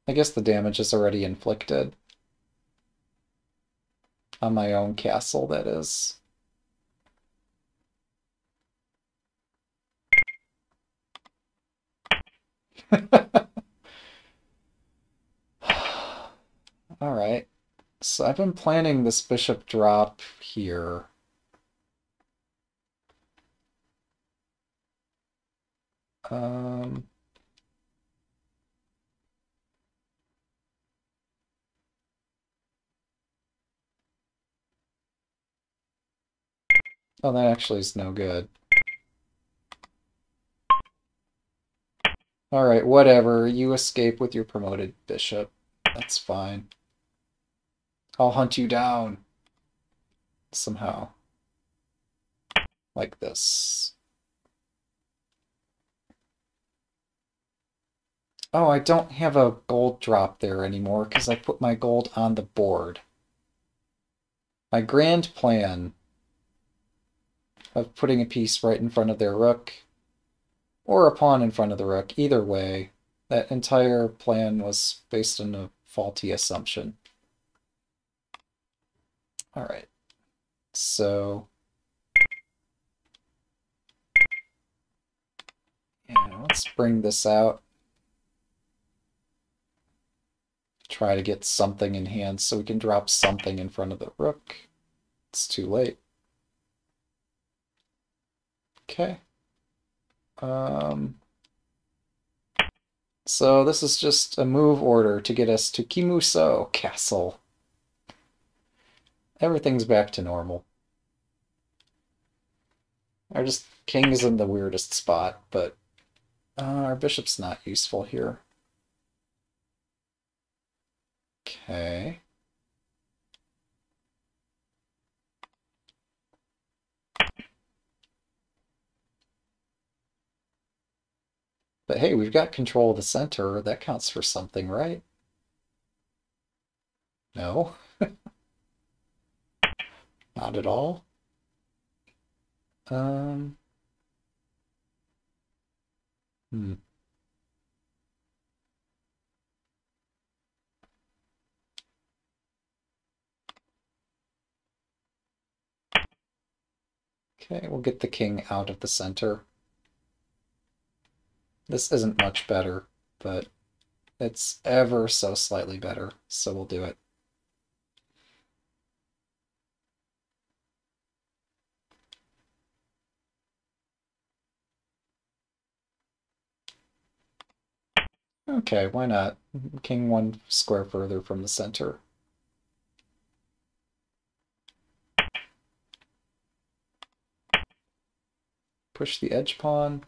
I guess the damage is already inflicted. On my own castle, that is. <laughs> All right. So I've been planning this bishop drop here. Um, oh, that actually is no good. Alright, whatever. You escape with your promoted bishop. That's fine. I'll hunt you down. Somehow. Like this. Oh, I don't have a gold drop there anymore because I put my gold on the board. My grand plan of putting a piece right in front of their rook or a pawn in front of the rook, either way, that entire plan was based on a faulty assumption. All right, so yeah, let's bring this out. try to get something in hand so we can drop something in front of the rook. It's too late. Okay. Um, so this is just a move order to get us to Kimuso Castle. Everything's back to normal. Our just king is in the weirdest spot, but uh, our bishop's not useful here. Okay. But hey, we've got control of the center. That counts for something, right? No. Not at all. Um. Hmm. Okay, we'll get the king out of the center. This isn't much better, but it's ever so slightly better, so we'll do it. Okay, why not? King one square further from the center. Push the edge pawn.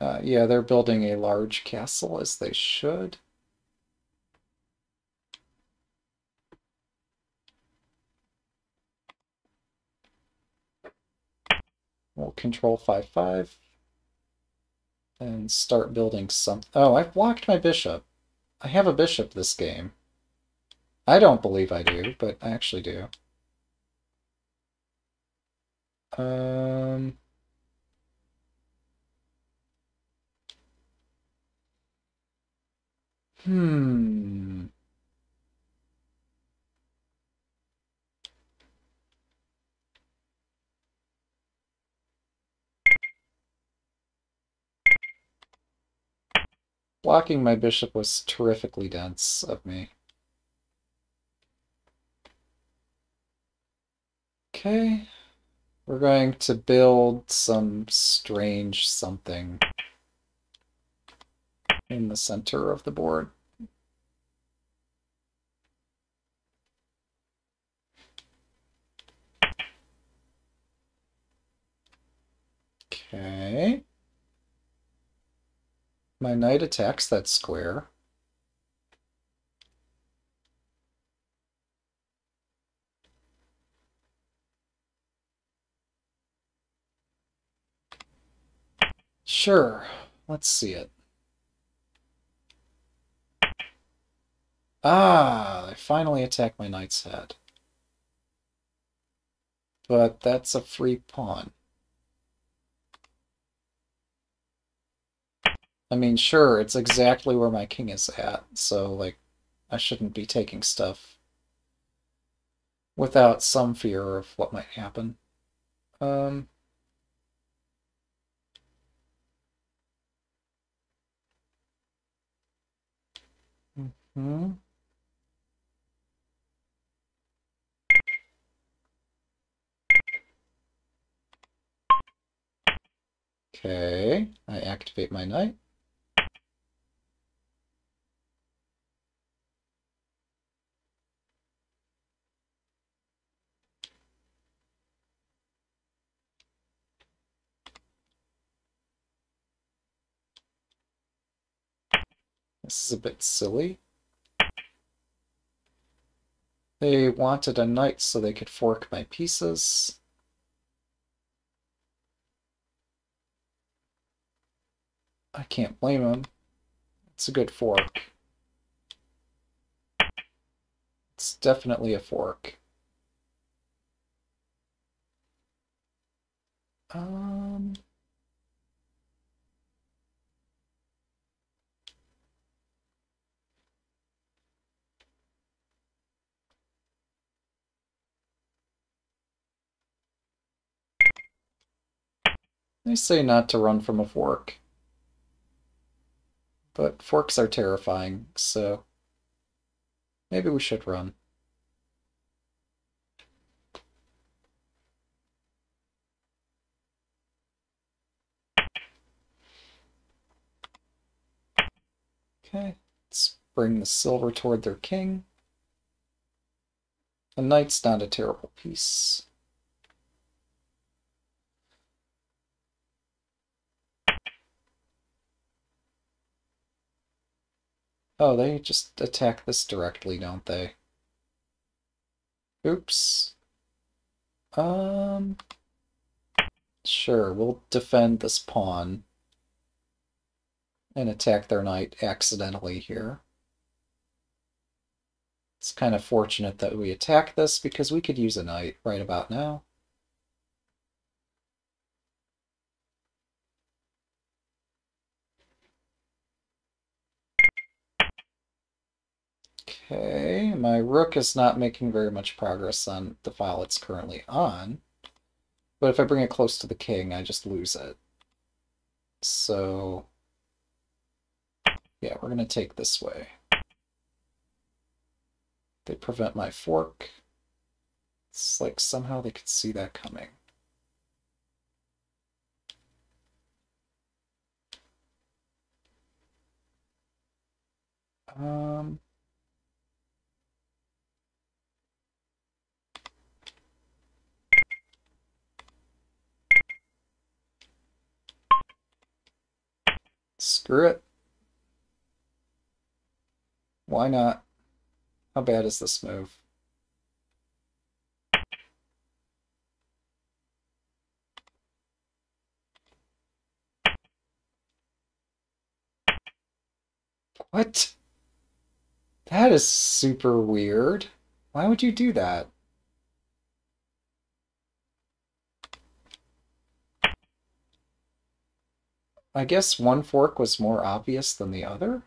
Uh, yeah, they're building a large castle, as they should. We'll control 5-5 and start building some... Oh, I've blocked my bishop. I have a bishop this game. I don't believe I do, but I actually do. Um... Hmm. Blocking my bishop was terrifically dense of me. Okay. We're going to build some strange something in the center of the board. Okay. My knight attacks that square. Sure, let's see it. Ah, I finally attack my knight's head. But that's a free pawn. I mean, sure, it's exactly where my king is at, so, like, I shouldn't be taking stuff without some fear of what might happen. Um... Hmm. Okay, I activate my knight. This is a bit silly. They wanted a knight so they could fork my pieces. I can't blame them. It's a good fork. It's definitely a fork. Um... They say not to run from a fork. But forks are terrifying, so maybe we should run. Okay, let's bring the silver toward their king. The knight's not a terrible piece. Oh, they just attack this directly, don't they? Oops. Um... Sure, we'll defend this pawn. And attack their knight accidentally here. It's kind of fortunate that we attack this because we could use a knight right about now. Okay, my rook is not making very much progress on the file it's currently on. But if I bring it close to the king, I just lose it. So, yeah, we're going to take this way. They prevent my fork. It's like somehow they could see that coming. Um... Screw it. Why not? How bad is this move? What? That is super weird. Why would you do that? I guess one fork was more obvious than the other?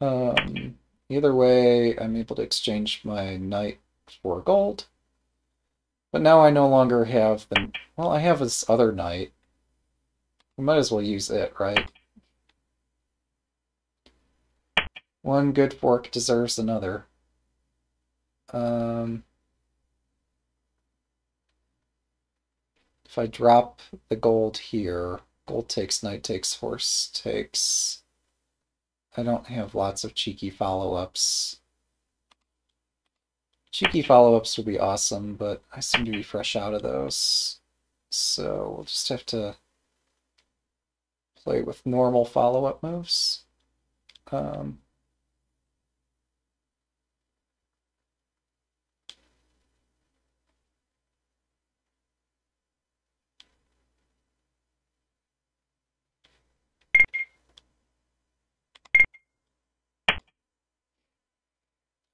Um, either way, I'm able to exchange my knight for gold. But now I no longer have the... Well, I have this other knight. We might as well use it, right? One good fork deserves another. Um... If I drop the gold here, gold takes, knight takes, horse takes. I don't have lots of cheeky follow-ups. Cheeky follow-ups would be awesome, but I seem to be fresh out of those. So we'll just have to play with normal follow-up moves. Um,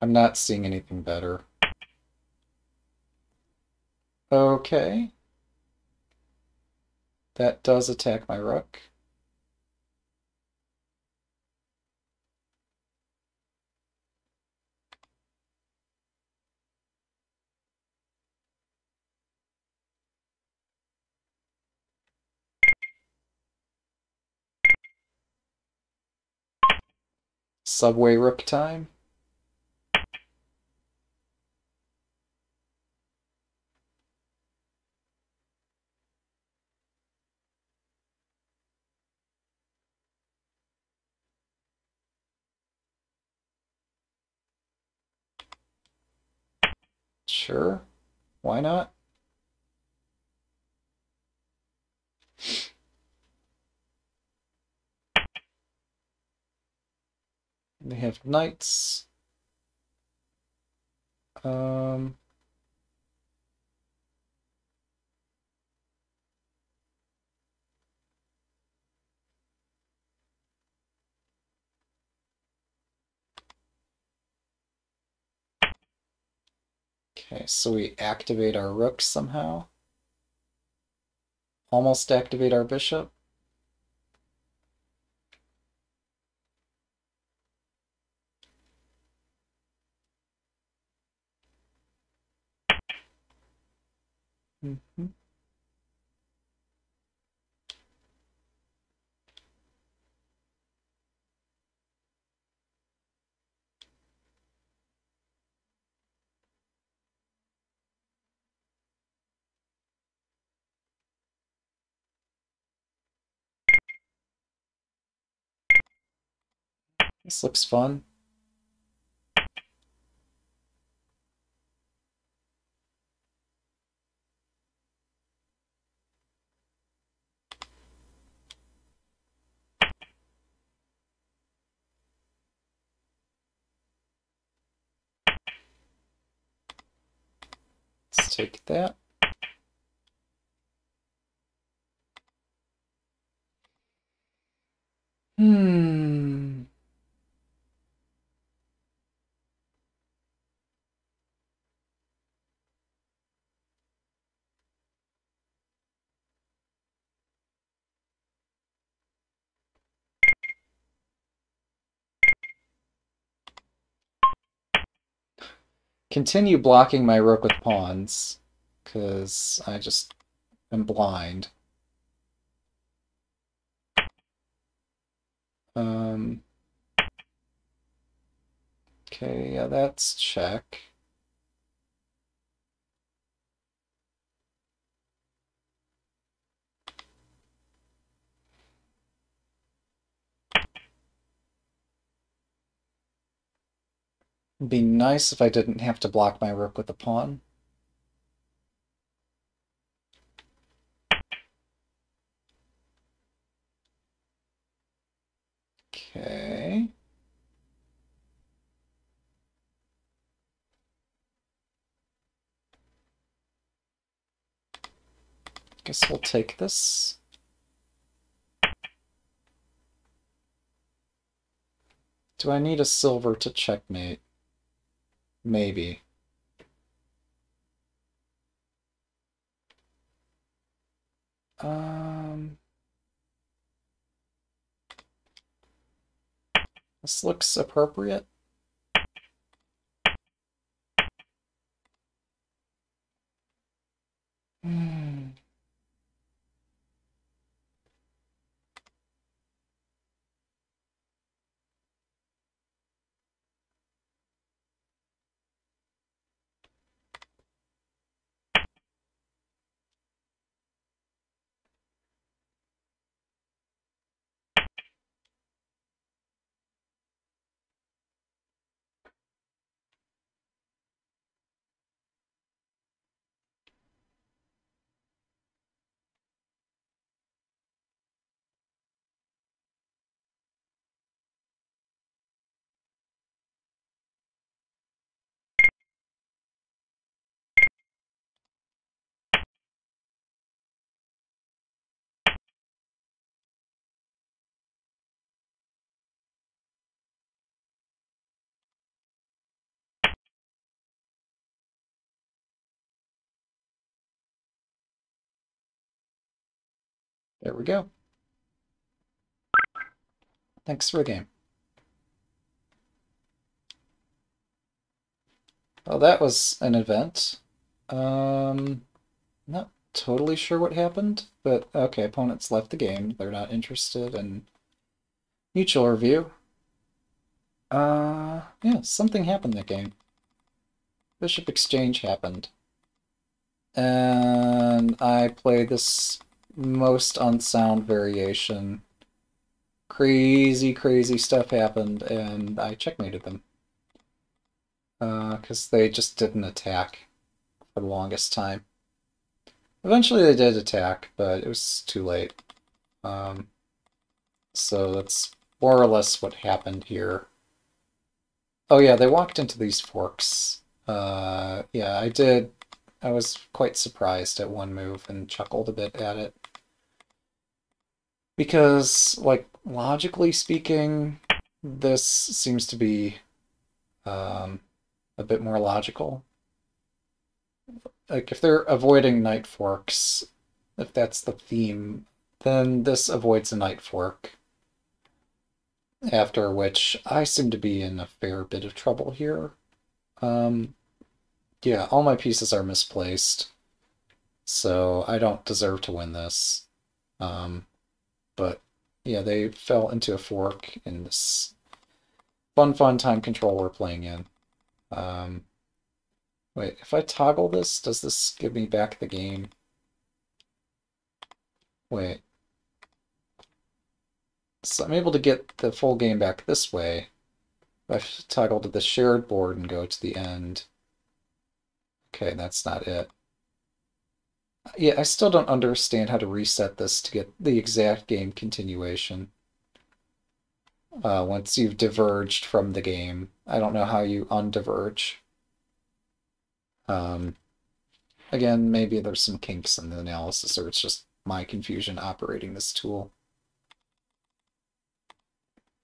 I'm not seeing anything better. Okay. That does attack my rook. Subway rook time. Sure. Why not? They have knights. Um, Okay, so we activate our rook somehow. Almost activate our bishop. Mm This looks fun. Let's take that. Continue blocking my rook with pawns, because I just am blind. Um, okay, yeah, that's check. It'd be nice if I didn't have to block my rook with a pawn. Okay. Guess we'll take this. Do I need a silver to checkmate? Maybe. Um... This looks appropriate. Hmm. There we go. Thanks for the game. Well, that was an event. Um, not totally sure what happened, but okay, opponents left the game. They're not interested in mutual review. Uh, yeah, something happened that game. Bishop exchange happened. And I played this most unsound variation. Crazy, crazy stuff happened, and I checkmated them. Because uh, they just didn't attack. for the longest time. Eventually they did attack, but it was too late. Um, so that's more or less what happened here. Oh yeah, they walked into these forks. Uh, yeah, I did. I was quite surprised at one move and chuckled a bit at it. Because, like, logically speaking, this seems to be um, a bit more logical. Like, if they're avoiding knight forks, if that's the theme, then this avoids a knight fork. After which, I seem to be in a fair bit of trouble here. Um, yeah, all my pieces are misplaced, so I don't deserve to win this. Um, but yeah, they fell into a fork in this fun, fun time control we're playing in. Um, wait, if I toggle this, does this give me back the game? Wait. So I'm able to get the full game back this way. I toggle to the shared board and go to the end. Okay, that's not it. Yeah, I still don't understand how to reset this to get the exact game continuation. Uh, once you've diverged from the game. I don't know how you undiverge. Um, again, maybe there's some kinks in the analysis, or it's just my confusion operating this tool.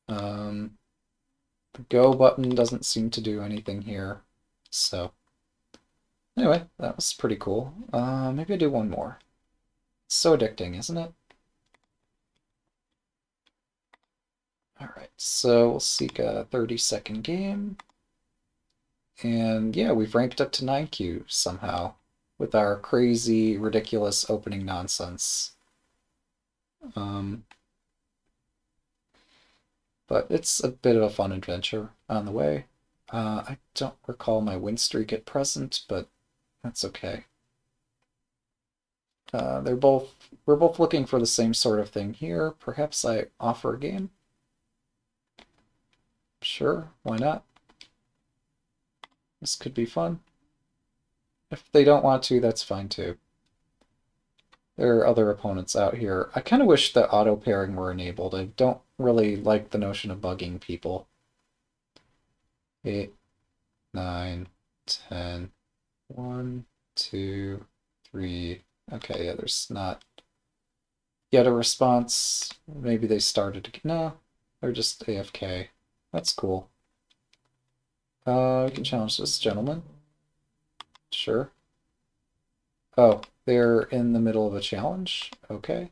Um, the go button doesn't seem to do anything here, so... Anyway, that was pretty cool. Uh, maybe I do one more. It's so addicting, isn't it? Alright, so we'll seek a 30 second game. And yeah, we've ranked up to 9Q somehow with our crazy, ridiculous opening nonsense. Um, but it's a bit of a fun adventure on the way. Uh, I don't recall my win streak at present, but that's okay. Uh, they're both we're both looking for the same sort of thing here. Perhaps I offer a game. Sure, why not? This could be fun. If they don't want to, that's fine too. There are other opponents out here. I kind of wish that auto pairing were enabled. I don't really like the notion of bugging people. Eight, nine, ten, one, two, three. Okay, yeah, there's not yet a response. Maybe they started. No, they're just AFK. That's cool. Uh, we can challenge this gentleman. Sure. Oh, they're in the middle of a challenge? Okay.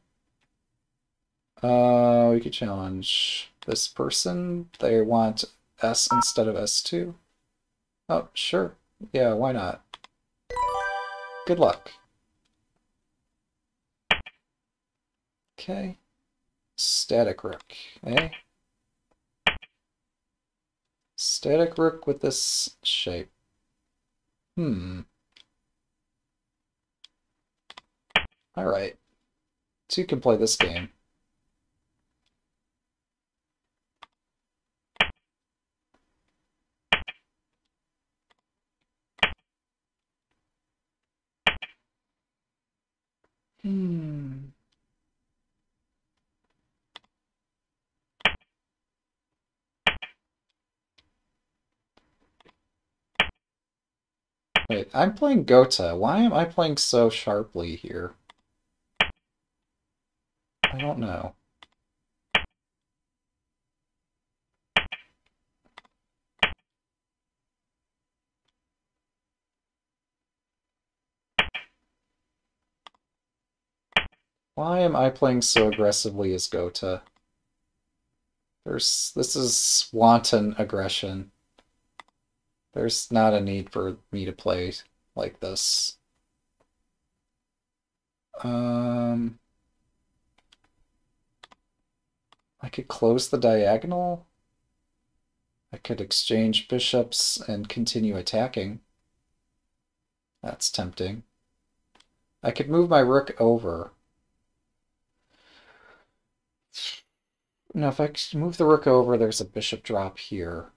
Uh, we could challenge this person. They want S instead of S2. Oh, sure. Yeah, why not? Good luck. Okay. Static rook, eh? Static rook with this shape. Hmm. Alright. Two can play this game. Hmm. Wait, I'm playing Gote. Why am I playing so sharply here? I don't know. Why am I playing so aggressively as Gote? There's this is wanton aggression. There's not a need for me to play like this. Um I could close the diagonal. I could exchange bishops and continue attacking. That's tempting. I could move my rook over. Now, if I move the rook over, there's a bishop drop here.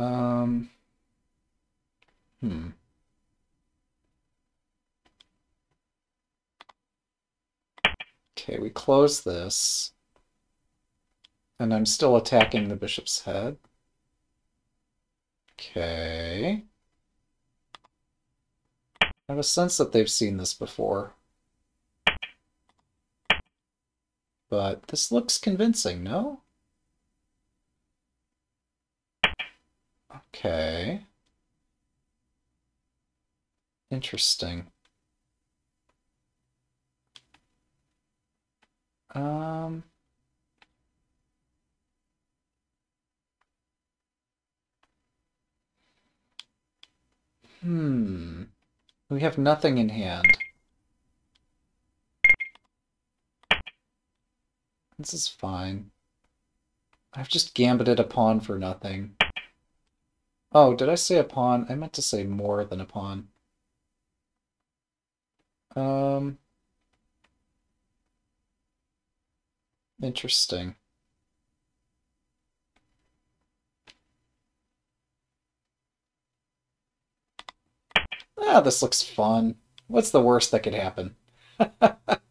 Um, hmm. Okay, we close this. And I'm still attacking the bishop's head. Okay. I have a sense that they've seen this before. But this looks convincing, no? Okay. Interesting. Um... Hmm. We have nothing in hand. This is fine. I've just gambited a pawn for nothing. Oh, did I say a pawn? I meant to say more than a pawn. Um... Interesting. Ah, this looks fun. What's the worst that could happen? <laughs>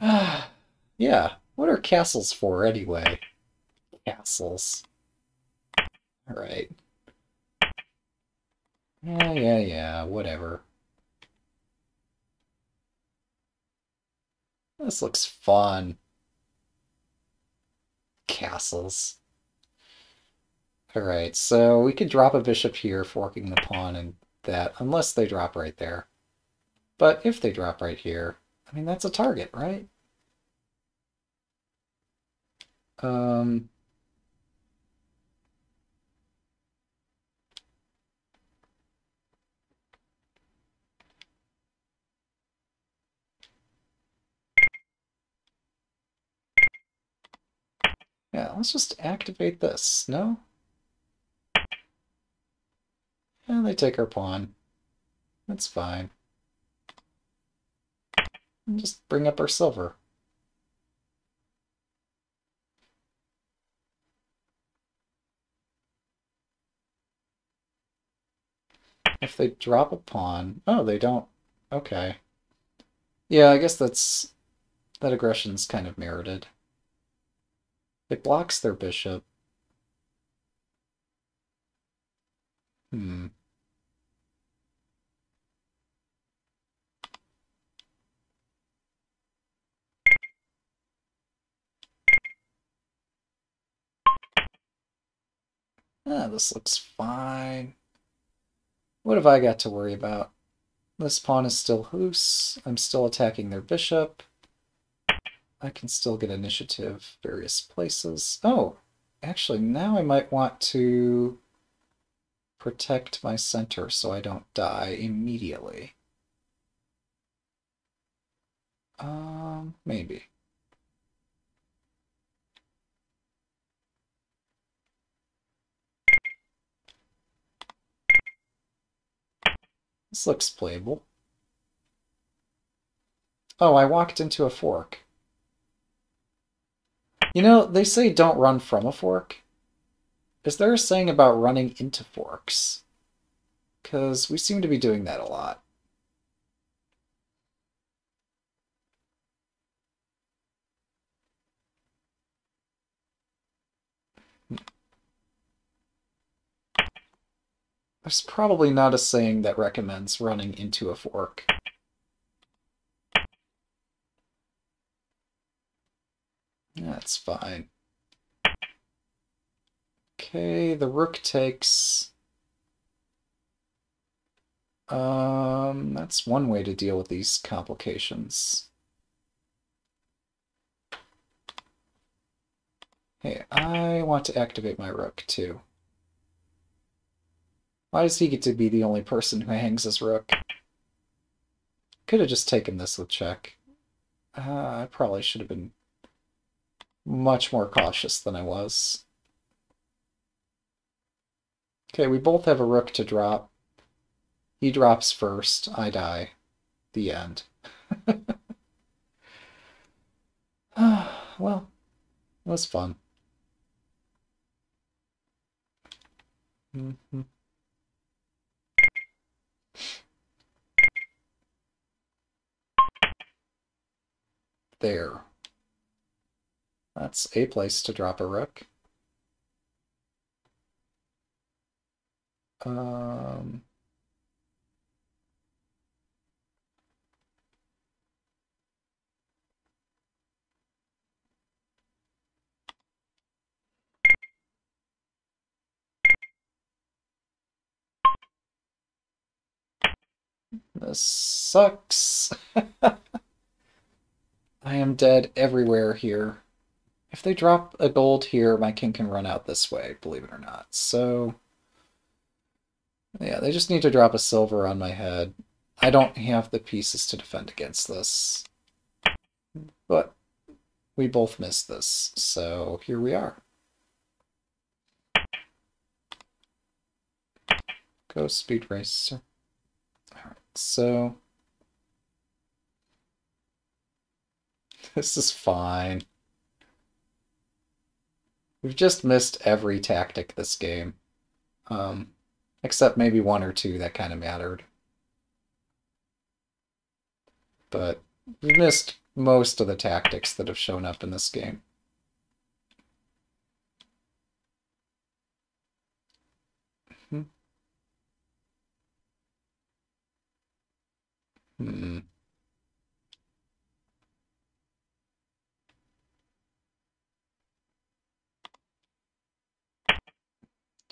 <sighs> yeah, what are castles for anyway? Castles. Alright. Yeah, yeah, yeah, whatever. This looks fun. Castles. Alright, so we could drop a bishop here, forking the pawn and that, unless they drop right there. But if they drop right here, I mean, that's a target, right? Um... Yeah, let's just activate this, no? And they take our pawn. That's fine. Just bring up our silver. If they drop a pawn... Oh, they don't... Okay. Yeah, I guess that's... That aggression's kind of merited. It blocks their bishop. Hmm. Ah, this looks fine. What have I got to worry about? This pawn is still loose. I'm still attacking their bishop. I can still get initiative various places. Oh, actually, now I might want to protect my center so I don't die immediately. Um, maybe. This looks playable. Oh, I walked into a fork. You know, they say don't run from a fork. Is there a saying about running into forks? Because we seem to be doing that a lot. There's probably not a saying that recommends running into a fork. That's fine. Okay, the rook takes... Um, that's one way to deal with these complications. Hey, I want to activate my rook, too. Why does he get to be the only person who hangs his rook? Could have just taken this with check. Uh, I probably should have been much more cautious than I was. Okay, we both have a rook to drop. He drops first, I die. The end. <sighs> well, it was fun. Mm -hmm. There. That's a place to drop a rook. Um, This sucks. <laughs> I am dead everywhere here. If they drop a gold here, my king can run out this way, believe it or not. So, yeah, they just need to drop a silver on my head. I don't have the pieces to defend against this. But we both missed this, so here we are. Go speed racer. Alright, so... This is fine. We've just missed every tactic this game. Um, except maybe one or two that kind of mattered. But we missed most of the tactics that have shown up in this game. Hmm. Hmm.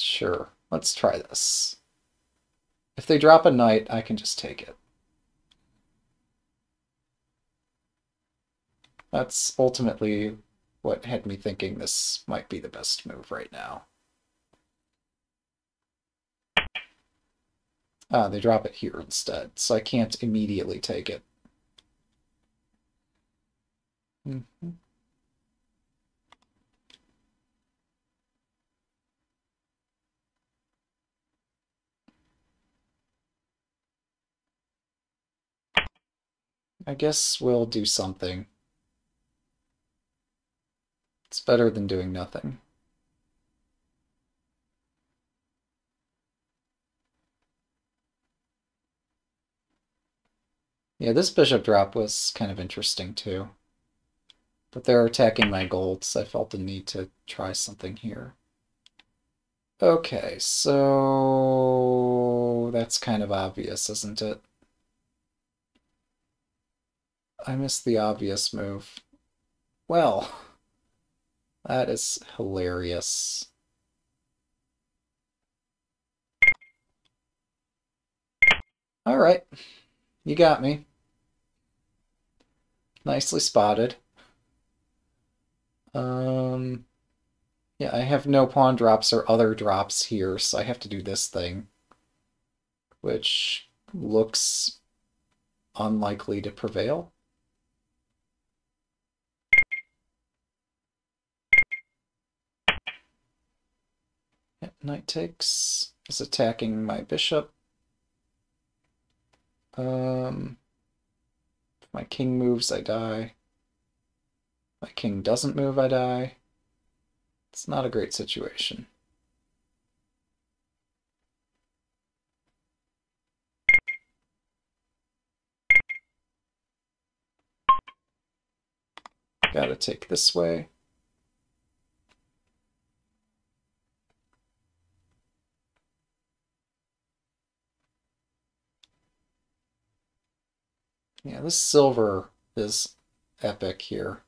Sure, let's try this. If they drop a knight, I can just take it. That's ultimately what had me thinking this might be the best move right now. Ah, they drop it here instead, so I can't immediately take it. Mm -hmm. I guess we'll do something. It's better than doing nothing. Yeah, this bishop drop was kind of interesting too. But they're attacking my golds. So I felt the need to try something here. Okay, so that's kind of obvious, isn't it? I missed the obvious move. Well, that is hilarious. All right, you got me. Nicely spotted. Um, yeah, I have no pawn drops or other drops here, so I have to do this thing, which looks unlikely to prevail. Knight takes is attacking my bishop. Um, if my king moves, I die. My king doesn't move, I die. It's not a great situation. Gotta take this way. Yeah, this silver is epic here.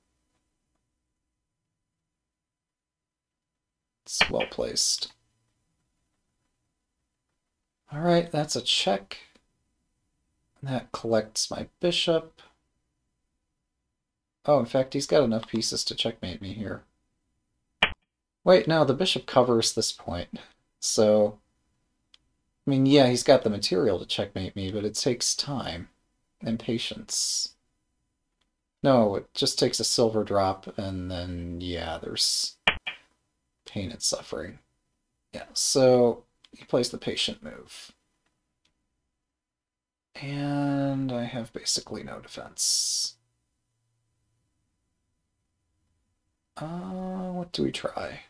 It's well placed. All right, that's a check. That collects my bishop. Oh, in fact, he's got enough pieces to checkmate me here. Wait, no, the bishop covers this point. So, I mean, yeah, he's got the material to checkmate me, but it takes time and patience. No, it just takes a silver drop, and then, yeah, there's pain and suffering. Yeah, so he plays the patient move. And I have basically no defense. Uh, what do we try?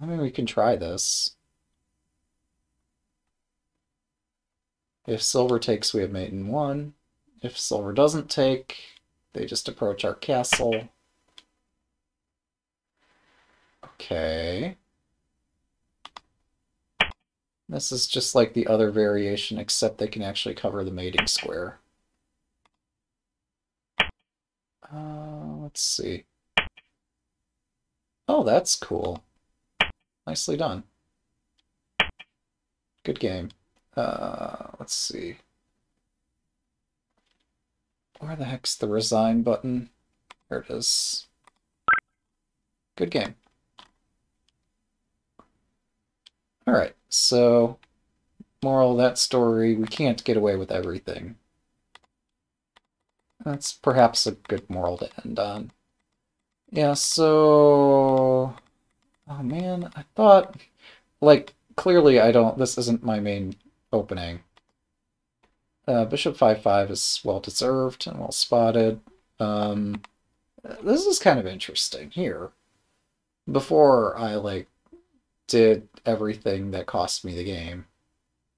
I mean, we can try this. If silver takes, we have mate in one. If silver doesn't take, they just approach our castle. Okay. This is just like the other variation, except they can actually cover the mating square. Uh, let's see. Oh, that's cool. Nicely done. Good game. Uh, let's see. Where the heck's the resign button? There it is. Good game. Alright, so moral of that story, we can't get away with everything. That's perhaps a good moral to end on. Yeah, so... Oh man, I thought... Like, clearly I don't... This isn't my main opening. Uh, Bishop 5-5 is well-deserved and well-spotted. Um, this is kind of interesting here. Before I, like, did everything that cost me the game,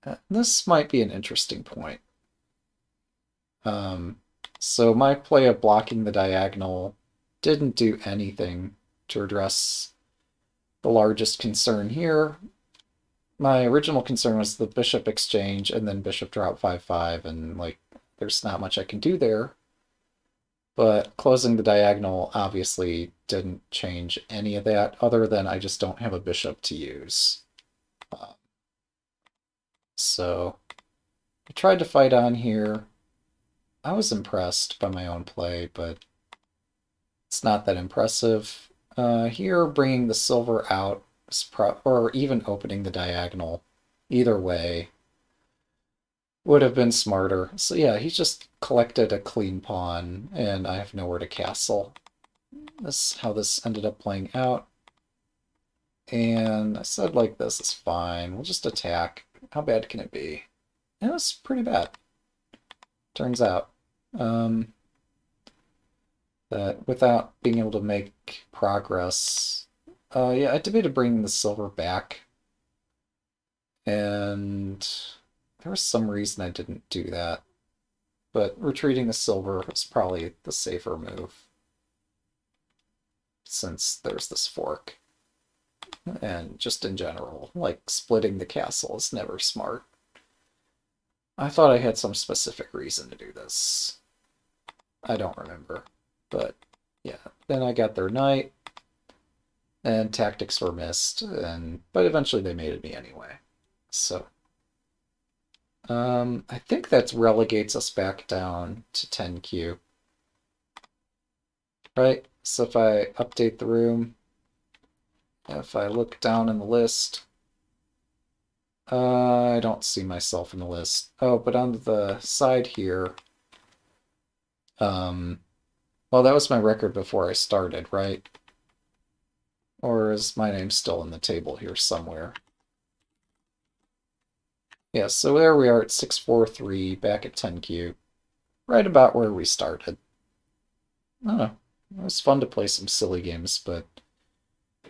uh, this might be an interesting point. Um, so my play of blocking the diagonal didn't do anything to address the largest concern here. My original concern was the bishop exchange and then bishop drop 5-5 and like there's not much I can do there. But closing the diagonal obviously didn't change any of that other than I just don't have a bishop to use. Um, so I tried to fight on here. I was impressed by my own play, but it's not that impressive. Uh, here, bringing the silver out, or even opening the diagonal, either way, would have been smarter. So yeah, he just collected a clean pawn, and I have nowhere to castle. This is how this ended up playing out. And I said like this is fine, we'll just attack. How bad can it be? It was pretty bad, turns out. Um, that without being able to make progress, uh, yeah, I debated bringing the silver back. And there was some reason I didn't do that. But retreating the silver was probably the safer move. Since there's this fork. And just in general, like splitting the castle is never smart. I thought I had some specific reason to do this. I don't remember. But yeah, then I got their knight, and tactics were missed, and but eventually they mated me anyway. So um, I think that relegates us back down to 10 kyu. Right? So if I update the room, if I look down in the list, uh, I don't see myself in the list. Oh, but on the side here, um, well, that was my record before I started, right? Or is my name still in the table here somewhere? Yeah, so there we are at 643, back at 10 kyu. Right about where we started. I don't know. It was fun to play some silly games, but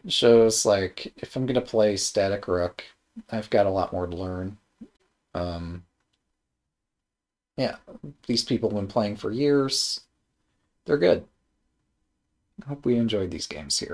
it shows, like, if I'm going to play Static Rook, I've got a lot more to learn. Um, yeah, these people have been playing for years. They're good. I hope we enjoyed these games here.